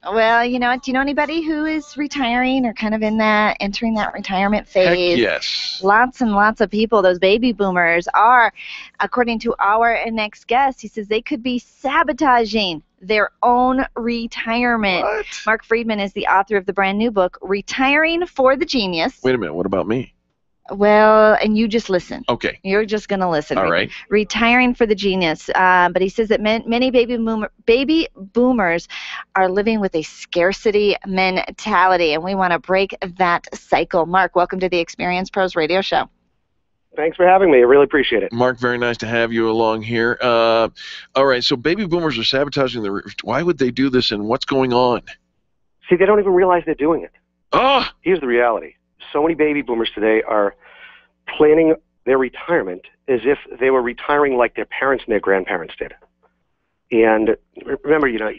Well, you know, do you know anybody who is retiring or kind of in that, entering that retirement phase? Heck yes. Lots and lots of people, those baby boomers, are, according to our next guest, he says they could be sabotaging their own retirement. What? Marc Freedman is the author of the brand new book, Retiring for the Genius. Wait a minute. What about me? Well, and you just listen. Okay. You're just going to listen. All right. Retiring for the genius. Uh, but he says that man, many baby, boomer, baby boomers are living with a scarcity mentality, and we want to break that cycle. Marc, welcome to the Experience Pros Radio Show. Thanks for having me. I really appreciate it. Marc, very nice to have you along here. Uh, all right, so baby boomers are sabotaging the. Why would they do this, and what's going on? See, they don't even realize they're doing it. Ah! Here's the reality. So many baby boomers today are planning their retirement as if they were retiring like their parents and their grandparents did. And remember, you know,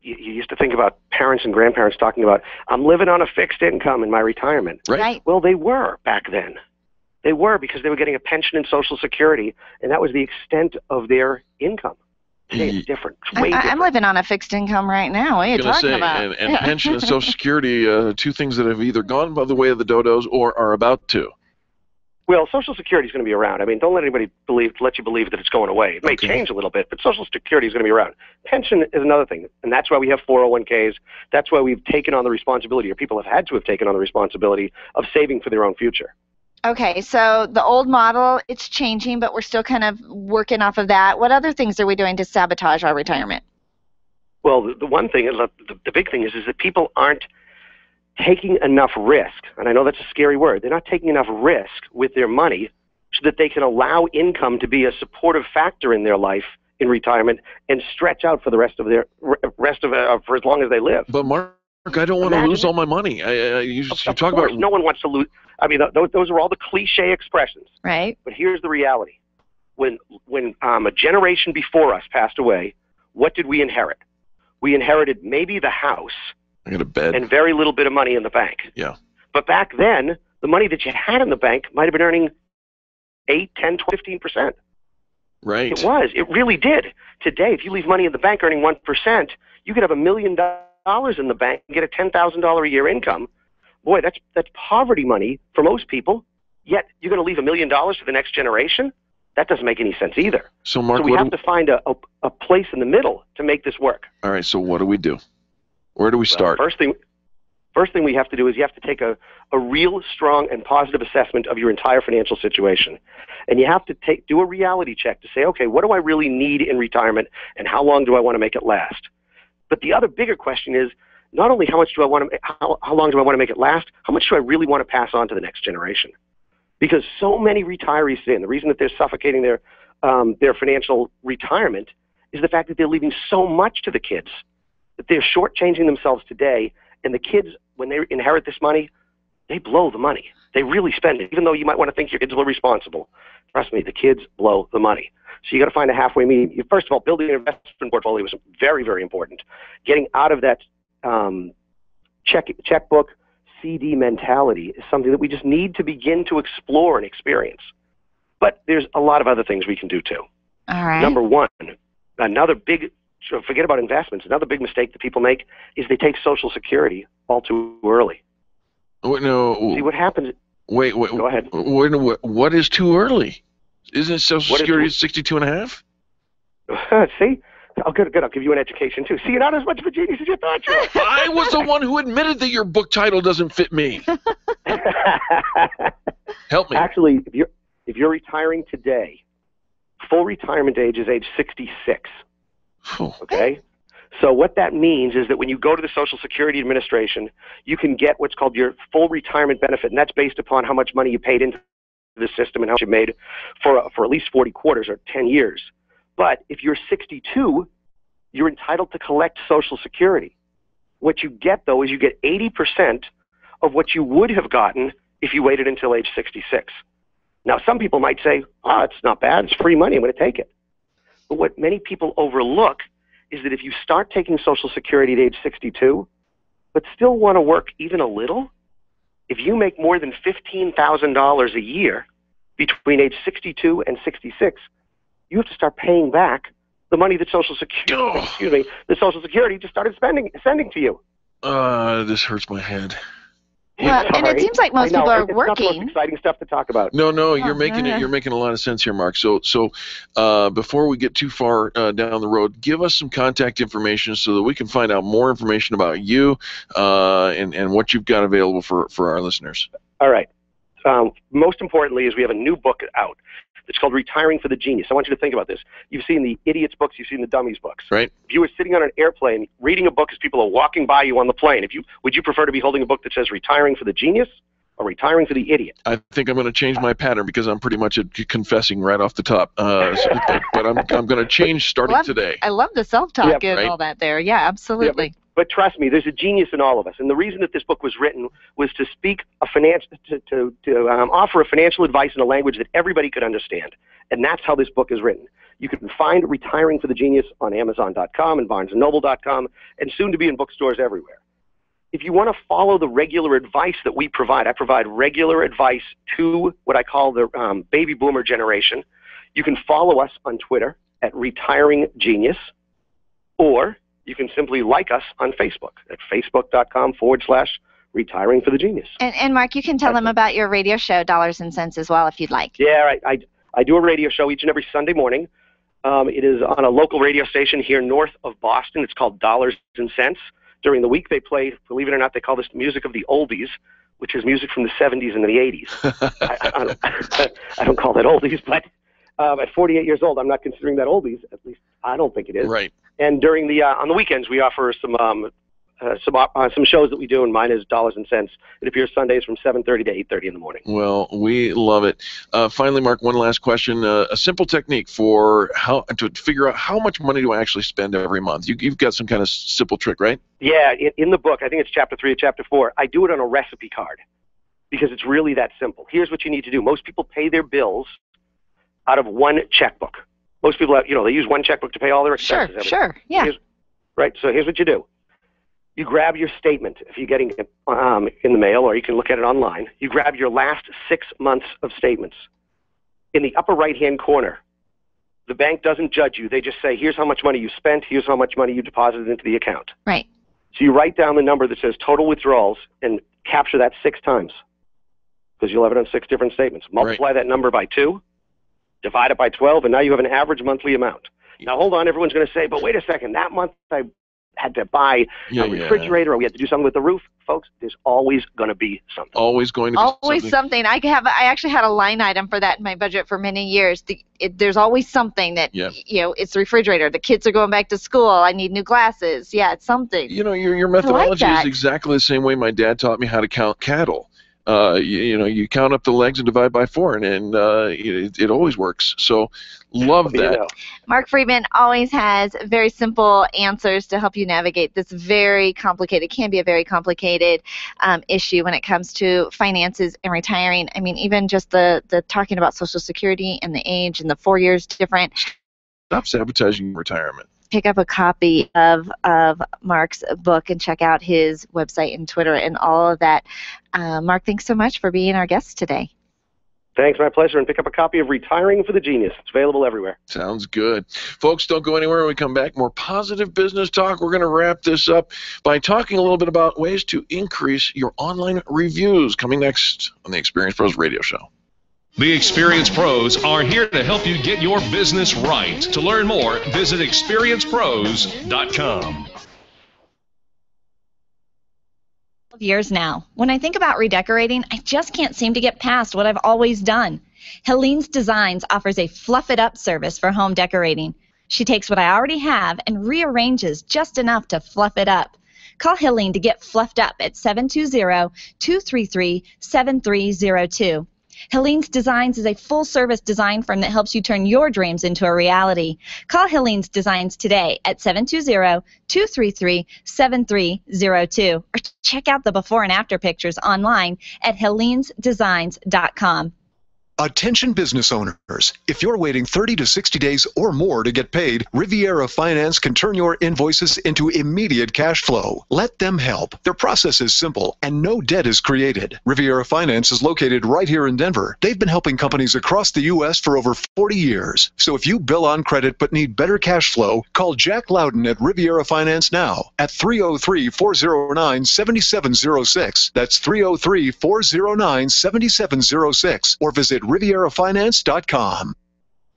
you, you used to think about parents and grandparents talking about, I'm living on a fixed income in my retirement. Right. Well, they were back then. They were because they were getting a pension and Social Security, and that was the extent of their income. Today it's different. It's way I, different. I'm living on a fixed income right now. What are you talking say, about? and, and *laughs* pension and Social Security, uh, two things that have either gone by the way of the dodos or are about to. Well, Social Security is going to be around. I mean, don't let anybody believe let you believe that it's going away. It may change a little bit, but Social Security is going to be around. Pension is another thing, and that's why we have 401ks. That's why we've taken on the responsibility, or people have had to have taken on the responsibility of saving for their own future. Okay, so the old model, it's changing, but we're still kind of working off of that. What other things are we doing to sabotage our retirement? Well, the, the one thing, the, the big thing is, is that people aren't taking enough risk, and I know that's a scary word. They're not taking enough risk with their money so that they can allow income to be a supportive factor in their life in retirement and stretch out for the rest of their rest of uh, for as long as they live. But Marc, I don't want to lose it. all my money. I, I, you, you Of talk course, about no one wants to lose. I mean, th- those are all the cliche expressions. Right. But here's the reality: when when um, a generation before us passed away, what did we inherit? We inherited maybe the house I got a bed. and very little bit of money in the bank. Yeah. But back then, the money that you had in the bank might have been earning eight, ten, fifteen percent. Right. It was. It really did. Today, if you leave money in the bank earning one percent, you could have a million dollars in the bank and get a ten thousand dollar a year income. Boy, that's that's poverty money for most people. Yet you're going to leave a million dollars to the next generation. That doesn't make any sense either. So, Marc, so we have do- to find a, a, a place in the middle to make this work. All right. So what do we do? Where do we Well, start? First thing, first thing we have to do is you have to take a, a real strong and positive assessment of your entire financial situation, and you have to take do a reality check to say, okay, what do I really need in retirement, and how long do I want to make it last? But the other bigger question is not only how much do I want to, how, how long do I want to make it last? How much do I really want to pass on to the next generation? Because so many retirees today, and the reason that they're suffocating their um, their financial retirement is the fact that they're leaving so much to the kids that they're shortchanging themselves today, and the kids, when they inherit this money, they blow the money. They really spend it, even though you might want to think your kids were responsible. Trust me, the kids blow the money. So you got to find a halfway medium. You- First of all, building an investment portfolio is very, very important. Getting out of that um, check checkbook CD mentality is something that we just need to begin to explore and experience. But there's a lot of other things we can do too. All right. Number one, another big, forget about investments. Another big mistake that people make is they take Social Security all too early. Wait, no. See what happens? Wait, wait. Go ahead. Wait, what, what is too early? Isn't Social What is- Security 62 and a half? *laughs* See? Oh, good, good. I'll give you an education too. See, you're not as much of a genius as you thought you were. I was the one who admitted that your book title doesn't fit me. *laughs* Help me. Actually, if you're if you're retiring today, full retirement age is age 66. Okay. So what that means is that when you go to the Social Security Administration, you can get what's called your full retirement benefit, and that's based upon how much money you paid into the system and how much you made for for at least 40 quarters or 10 years. But if you're 62, you're entitled to collect Social Security. What you get though is you get 80% of what you would have gotten if you waited until age 66. Now, some people might say, "Oh, it's not bad. It's free money. I'm going to take it." But what many people overlook is that if you start taking Social Security at age 62, but still want to work even a little, if you make more than $15,000 a year between age 62 and 66, you have to start paying back the money that Social Security, excuse me, that Social Security just started spending, sending to you. Uh, this hurts my head. Well, and it seems like most I people are it's Not the working. most exciting stuff to talk about. No, no, you're making yeah. it. You're making a lot of sense here, Marc. So, so uh, before we get too far uh, down the road, give us some contact information so that we can find out more information about you uh, and and what you've got available for for our listeners. All right. Um, most importantly, is we have a new book out. It's called Retiring for the Genius. I want you to think about this. You've seen the idiots books, you've seen the dummies books. Right. If you were sitting on an airplane reading a book as people are walking by you on the plane, if you would you prefer to be holding a book that says Retiring for the Genius or Retiring for the Idiot? I think I'm going to change my pattern because I'm pretty much confessing right off the top. Uh, so- but, but I'm I'm going to change starting Love- today. I love the self-talk Yep. and Right. all that there. Yeah, absolutely. But trust me, there's a genius in all of us. And the reason that this book was written was to speak a financial, to, to, to um, offer a financial advice in a language that everybody could understand. And that's how this book is written. You can find Retiring for the Genius on Amazon.com and BarnesandNoble.com, and soon to be in bookstores everywhere. If you want to follow the regular advice that we provide, I provide regular advice to what I call the um, baby boomer generation. You can follow us on Twitter at Retiring Genius, or you can simply like us on Facebook at facebook.com forward slash retiring for the genius. And, and Marc, you can tell them about your radio show, Dollars and Cents, as well, if you'd like. Yeah, I, I, I do a radio show each and every Sunday morning. Um, it is on a local radio station here north of Boston. It's called Dollars and Cents. During the week, they play, believe it or not, they call this music of the oldies, which is music from the 70s and the 80s. *laughs* I, I, don't, *laughs* I don't call that oldies, but um, at 48 years old, I'm not considering that oldies. At least I don't think it is. Right. And during the uh, on the weekends, we offer some um, uh, some uh, some shows that we do, and mine is Dollars and Cents. It appears Sundays from 7:30 to 8:30 in the morning. Well, we love it. Uh, finally, Marc, one last question. Uh, a simple technique for how to figure out how much money do I actually spend every month. You, you've got some kind of simple trick, right? Yeah, in, in the book, I think it's chapter three or chapter four. I do it on a recipe card because it's really that simple. Here's what you need to do. Most people pay their bills out of one checkbook. Most people, have, you know, they use one checkbook to pay all their Sure, expenses. sure, yeah. Here's- right. So here's what you do. You grab your statement if you're getting it um, in the mail, or you can look at it online. You grab your last six months of statements. In the upper right-hand corner, the bank doesn't judge you. They just say, "Here's how much money you spent. Here's how much money you deposited into the account." Right. So you write down the number that says total withdrawals and capture that six times because you'll have it on six different statements. Multiply that number by two, divide it by 12, and now you have an average monthly amount. Now, hold on, everyone's going to say, but wait a second, that month I had to buy Yeah, a yeah. refrigerator or we had to do something with the roof. Folks, there's always going to be something. Always going to be something. always something. something. I have. I actually had a line item for that in my budget for many years. The, it, there's always something that Yeah. you know. It's the refrigerator. The kids are going back to school. I need new glasses. Yeah, it's something. You know, your your I like methodology is exactly the same way my dad taught me how to count cattle. Uh, you, you know, you count up the legs and divide by four, and, and uh, it, it always works. So, love You that. know. Marc Freedman always has very simple answers to help you navigate this very complicated, can be a very complicated um, issue when it comes to finances and retiring. I mean, even just the, the talking about Social Security and the age and the four years different. Stop sabotaging retirement. Pick up a copy of, of Marc's book and check out his website and Twitter and all of that. Uh, Marc, thanks so much for being our guest today. Thanks, my pleasure. And pick up a copy of Retiring for the Genius. It's available everywhere. Sounds good. Folks, don't go anywhere when we come back. More positive business talk. We're going to wrap this up by talking a little bit about ways to increase your online reviews coming next on the Experience Pros Radio Show. The Experience Pros are here to help you get your business right. To learn more, visit experiencepros.com. years now. When I think about redecorating, I just can't seem to get past what I've always done. Helene's Designs offers a fluff it up service for home decorating. She takes what I already have and rearranges just enough to fluff it up. Call Helene to get fluffed up at 720-233-7302. Helene's Designs is a full service design firm that helps you turn your dreams into a reality. Call Helene's Designs today at 720-233-7302 or check out the before and after pictures online at helenesdesigns.com. Attention business owners. If you're waiting 30 to 60 days or more to get paid, Riviera Finance can turn your invoices into immediate cash flow. Let them help. Their process is simple and no debt is created. Riviera Finance is located right here in Denver. They've been helping companies across the U.S. for over 40 years. So if you bill on credit but need better cash flow, call Jack Loudon at Riviera Finance now at 303 409 7706. That's 303 409 7706 or visit RivieraFinance.com.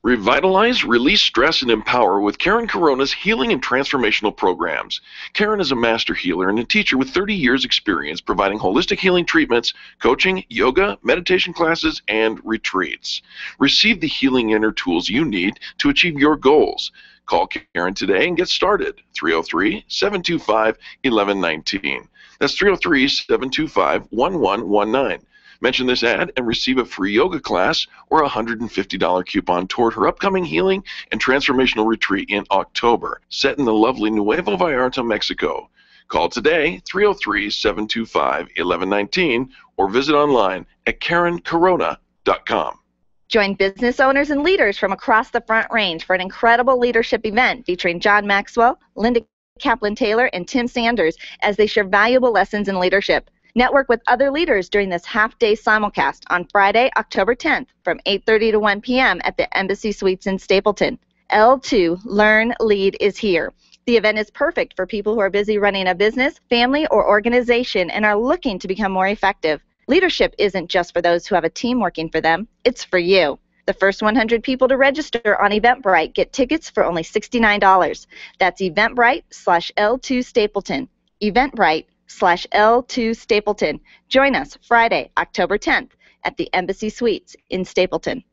Revitalize, release stress, and empower with Karen Corona's healing and transformational programs. Karen is a master healer and a teacher with 30 years' experience providing holistic healing treatments, coaching, yoga, meditation classes, and retreats. Receive the healing inner tools you need to achieve your goals. Call Karen today and get started. 303 725 1119. That's 303 725 1119. Mention this ad and receive a free yoga class or a $150 coupon toward her upcoming healing and transformational retreat in October, set in the lovely Nuevo Vallarta, Mexico. Call today 303 725 1119 or visit online at KarenCorona.com. Join business owners and leaders from across the Front Range for an incredible leadership event featuring John Maxwell, Linda Kaplan Thaler, and Tim Sanders as they share valuable lessons in leadership. Network with other leaders during this half-day simulcast on Friday, October 10th from 8:30 to 1 p.m. at the Embassy Suites in Stapleton. L2 Learn Lead is here. The event is perfect for people who are busy running a business, family, or organization and are looking to become more effective. Leadership isn't just for those who have a team working for them, it's for you. The first 100 people to register on Eventbrite get tickets for only $69. That's Eventbrite slash L2 Stapleton. Eventbrite slash L2 Stapleton. Join us Friday, October 10th at the Embassy Suites in Stapleton.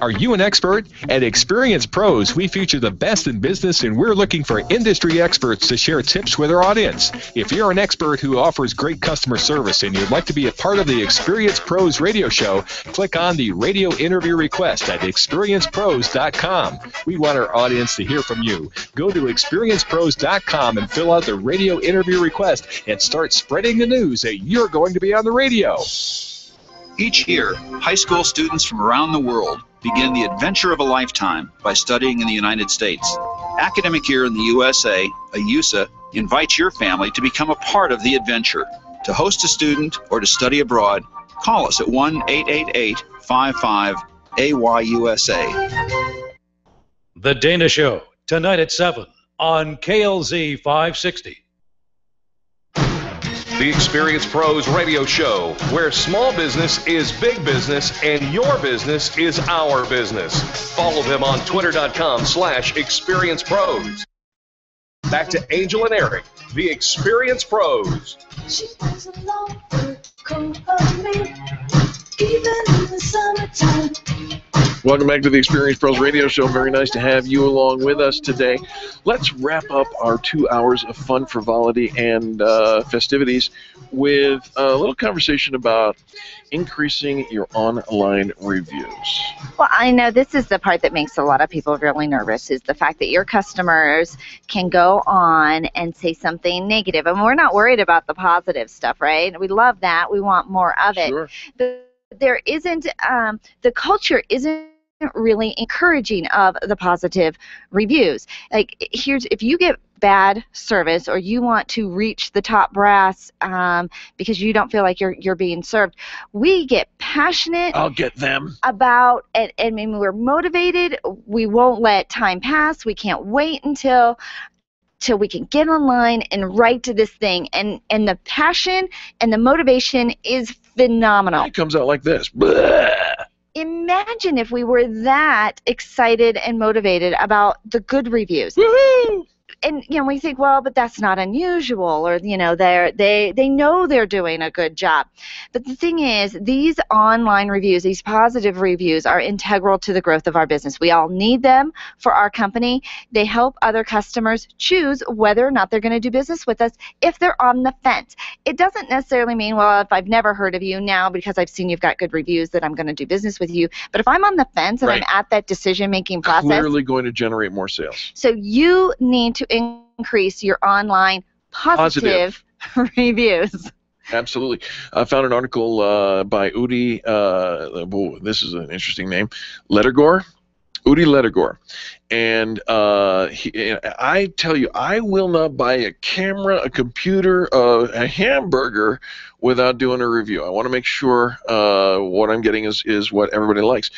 Are you an expert? At Experience Pros, we feature the best in business and we're looking for industry experts to share tips with our audience. If you're an expert who offers great customer service and you'd like to be a part of the Experience Pros radio show, click on the radio interview request at experiencepros.com. We want our audience to hear from you. Go to experiencepros.com and fill out the radio interview request and start spreading the news that you're going to be on the radio. Each year, high school students from around the world begin the adventure of a lifetime by studying in the United States. Academic Year in the USA, AYUSA, invites your family to become a part of the adventure. To host a student or to study abroad, call us at 1 888 55 AYUSA. The Dana Show, tonight at 7 on KLZ 560. The Experience Pros radio show, where small business is big business and your business is our business. Follow them on twitter.com slash experience pros. Back to Angel and Eric, the Experience Pros. She has a long fur coat of me, even in the summertime. Welcome back to the Experience Pros Radio Show. Very nice to have you along with us today. Let's wrap up our two hours of fun, frivolity, and uh, festivities with a little conversation about increasing your online reviews. Well, I know this is the part that makes a lot of people really nervous is the fact that your customers can go on and say something negative. And we're not worried about the positive stuff, right? We love that. We want more of it. Sure. But there isn't, um, the culture isn't really encouraging of the positive reviews. Like, here's, if you get bad service or you want to reach the top brass um, because you don't feel like you're you're being served, we get passionate I'll get them. about and, and when we're motivated we won't let time pass we can't wait until till we can get online and write to this thing and and the passion and the motivation is phenomenal It comes out like this. Blah. imagine if we were that excited and motivated about the good reviews and you know we think well but that's not unusual or you know they're they they know they're doing a good job but the thing is these online reviews these positive reviews are integral to the growth of our business we all need them for our company they help other customers choose whether or not they're going to do business with us if they're on the fence it doesn't necessarily mean well if i've never heard of you now because i've seen you've got good reviews that i'm going to do business with you but if i'm on the fence and Right. i'm at that decision making process Clearly going to generate more sales. so you need to increase your online positive, *laughs* reviews. Absolutely. I found an article uh, by Udi, uh, whoa, this is an interesting name, Ledergor. Udi Ledergor. And uh, he, I tell you, I will not buy a camera, a computer, uh, a hamburger without doing a review. I want to make sure uh, what I'm getting is, is what everybody likes.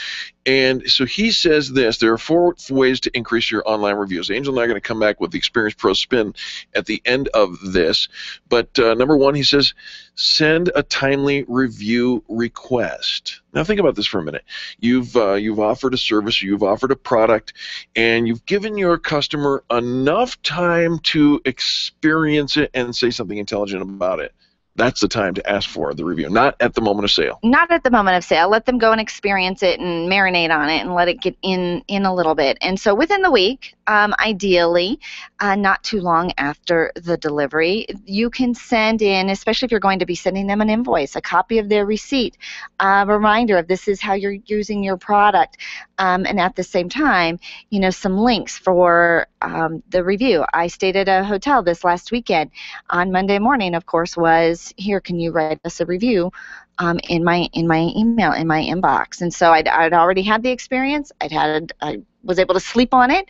And so he says this there are four ways to increase your online reviews. Angel and I are going to come back with the Experience Pro spin at the end of this. But uh, number one, he says, send a timely review request. Now think about this for a minute. You've uh, you've offered a service, you've offered a product, and you've given your customer enough time to experience it and say something intelligent about it. That's the time to ask for the review, not at the moment of sale. Not at the moment of sale. Let them go and experience it and marinate on it and let it get in in a little bit. And so within the week, um, ideally, uh, not too long after the delivery, you can send in, especially if you're going to be sending them an invoice, a copy of their receipt, a reminder of this is how you're using your product, um, and at the same time, you know, some links for um, the review. I stayed at a hotel this last weekend. On Monday morning, of course, was here. Can you write us a review? Um, in my in my email in my inbox, and so I'd, I'd already had the experience. I'd had I was able to sleep on it,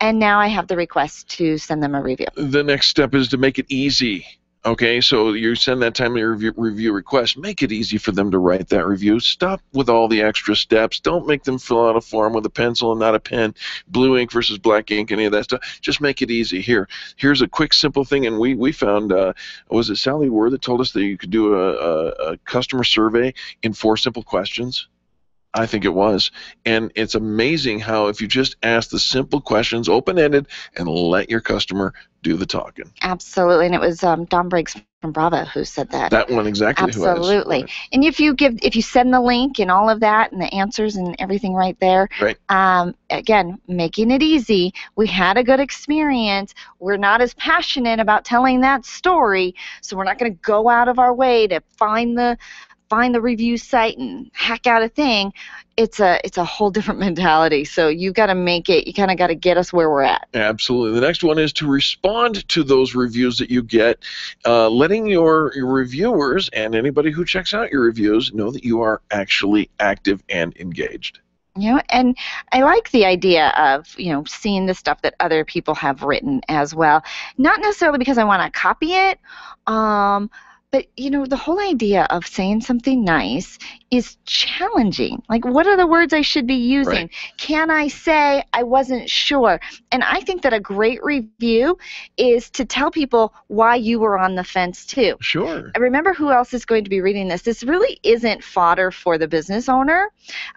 and now I have the request to send them a review. The next step is to make it easy. Okay, so you send that timely review, review request. Make it easy for them to write that review. Stop with all the extra steps. Don't make them fill out a form with a pencil and not a pen, blue ink versus black ink, any of that stuff. Just make it easy. Here, here's a quick, simple thing. And we we found uh, was it Sally Ward that told us that you could do a, a, a customer survey in four simple questions. I think it was. And it's amazing how if you just ask the simple questions, open ended, and let your customer do the talking. Absolutely, and it was um, Don Briggs from Bravo who said that. That one exactly who. Absolutely, and if you give, if you send the link and all of that and the answers and everything right there, Right. um, again, making it easy. We had a good experience. We're not as passionate about telling that story, so we're not going to go out of our way to find the find the review site and hack out a thing. It's a it's a whole different *laughs* mentality. So you've got to make it. You kind of got to get us where we're at. Absolutely. The next one is to respond to those reviews that you get, uh, letting your, your reviewers and anybody who checks out your reviews know that you are actually active and engaged. You know, and I like the idea of you know seeing the stuff that other people have written as well. Not necessarily because I want to copy it, um, but you know, the whole idea of saying something nice is challenging. Like, what are the words I should be using? Right. Can I say I wasn't sure? And I think that a great review is to tell people why you were on the fence too. Sure. I remember who else is going to be reading this. This really isn't fodder for the business owner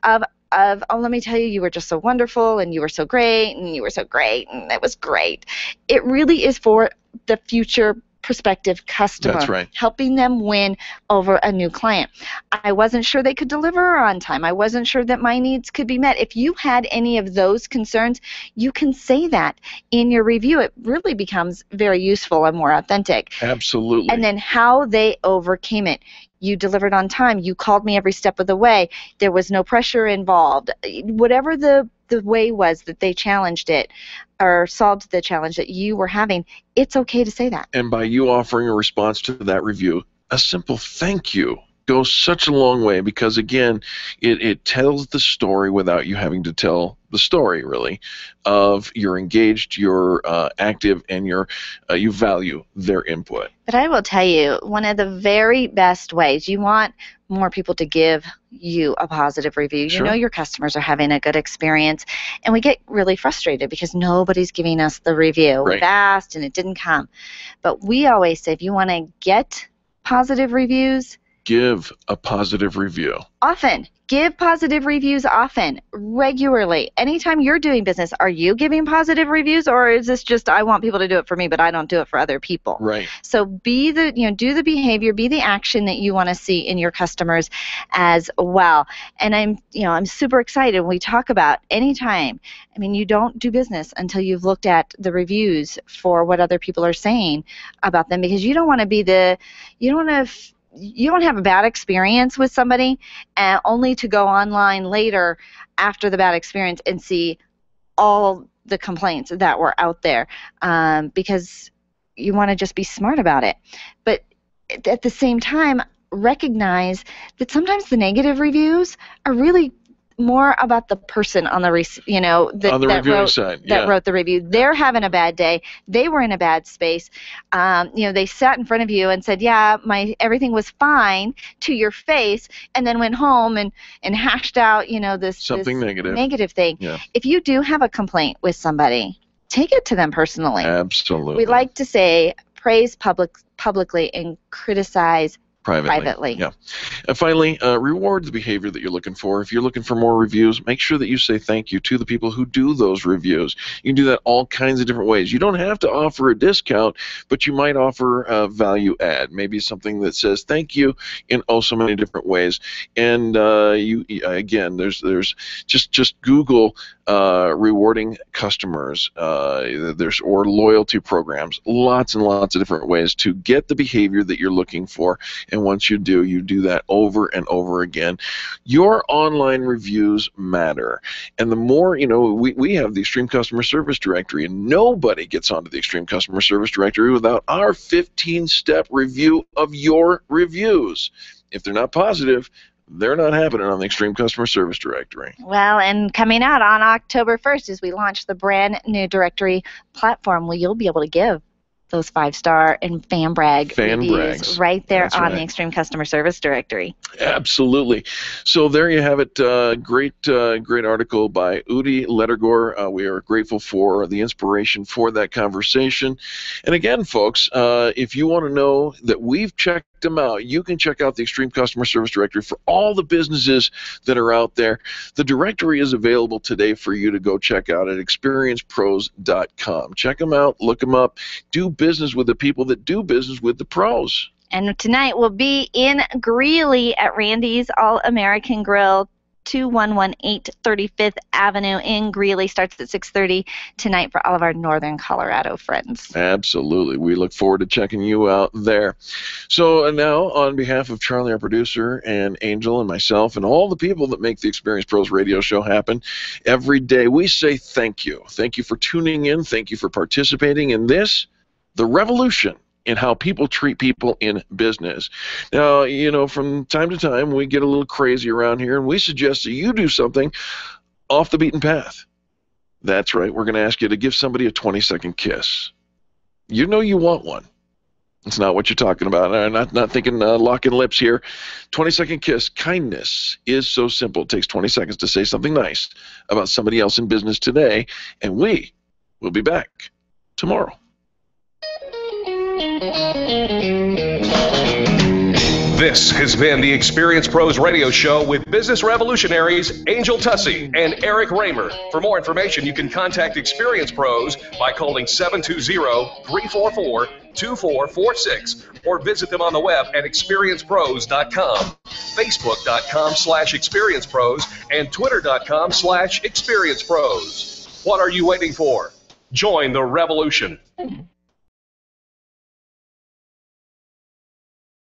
of of oh let me tell you you were just so wonderful and you were so great and you were so great and it was great. It really is for the future prospective customer That's right. helping them win over a new client. I wasn't sure they could deliver on time. I wasn't sure that my needs could be met. If you had any of those concerns, you can say that in your review. It really becomes very useful and more authentic Absolutely. and then how they overcame it. You delivered on time. You called me every step of the way. There was no pressure involved. Whatever the the way was that they challenged it or solved the challenge that you were having, it's okay to say that. And by you offering a response to that review, a simple thank you goes such a long way because again, it, it tells the story without you having to tell the story really of you're engaged, you're uh, active, and you're uh, you value their input. But I will tell you, one of the very best ways you want more people to give you a positive review. Sure. You know your customers are having a good experience, and we get really frustrated because nobody's giving us the review. Right. We've asked and it didn't come. But we always say if you want to get positive reviews, Give a positive review. often. Give positive reviews often, regularly. Anytime you're doing business, are you giving positive reviews or is this just I want people to do it for me but I don't do it for other people? Right. So be the you know do the behavior, be the action that you want to see in your customers as well. And I'm you know I'm super excited when we talk about anytime. I mean you don't do business until you've looked at the reviews for what other people are saying about them because you don't want to be the you don't want to you don't have a bad experience with somebody and only to go online later after the bad experience and see all the complaints that were out there um, because you want to just be smart about it. But at- at the same time recognize that sometimes the negative reviews are really more about the person on the rec- you know that, On the that wrote side, that wrote the review they're having a bad day they were in a bad space um, you know they sat in front of you and said yeah my everything was fine to your face and then went home and and hashed out you know this Something this negative. negative thing Yeah. if you do have a complaint with somebody take it to them personally Absolutely. we like to say praise public publicly and criticize privately. privately. Yeah. And finally, uh, reward the behavior that you're looking for. If you're looking for more reviews, make sure that you say thank you to the people who do those reviews. You can do that all kinds of different ways. You don't have to offer a discount, but you might offer a value add, maybe something that says thank you in oh so many different ways. And uh, you again, there's there's just just Google uh, rewarding customers. Uh, there's or loyalty programs. Lots and lots of different ways to get the behavior that you're looking for. And once you do, you do that over and over again. Your online reviews matter. And the more, you know, we, we have the Extreme Customer Service Directory, and nobody gets onto the Extreme Customer Service Directory without our 15 step review of your reviews. If they're not positive, they're not happening on the Extreme Customer Service Directory. Well, and coming out on October 1st as we launch the brand new directory platform, where you'll be able to give those five star and fan brag Fan reviews brags. right there That's on right. the Extreme Customer Service Directory. Absolutely. So there you have it. Uh, great, uh, great article by Udi Ledergor. Uh, we are grateful for the inspiration for that conversation. And again, folks, uh, if you want to know that we've checked them out, you can check out the Extreme Customer Service Directory for all the businesses that are out there. The directory is available today for you to go check out at experiencepros.com. Check them out, look them up, do business with the people that do business with the pros. And tonight we'll be in Greeley at Randy's All American Grill. 2118 35th Avenue in Greeley starts at 6:30 tonight for all of our northern Colorado friends. Absolutely. We look forward to checking you out there. So uh, now, on behalf of Charlie, our producer, and Angel, and myself, and all the people that make the Experience Pros radio show happen every day, we say thank you. Thank you for tuning in. Thank you for participating in this, the revolution in how people treat people in business. Now, you know, from time to time, we get a little crazy around here, and we suggest that you do something off the beaten path. That's right. We're going to ask you to give somebody a 20 second kiss. You know you want one. It's not what you're talking about. I'm not, not thinking uh, locking lips here. 20 second kiss. Kindness is so simple. It takes 20 seconds to say something nice about somebody else in business today, and we will be back tomorrow. This has been the Experience Pros radio show with business revolutionaries Angel Tuccy and Eric Reamer. For more information, you can contact Experience Pros by calling 720-344-2446 or visit them on the web at experiencepros.com, facebook.com slash experiencepros, and twitter.com slash experiencepros. What are you waiting for? Join the revolution.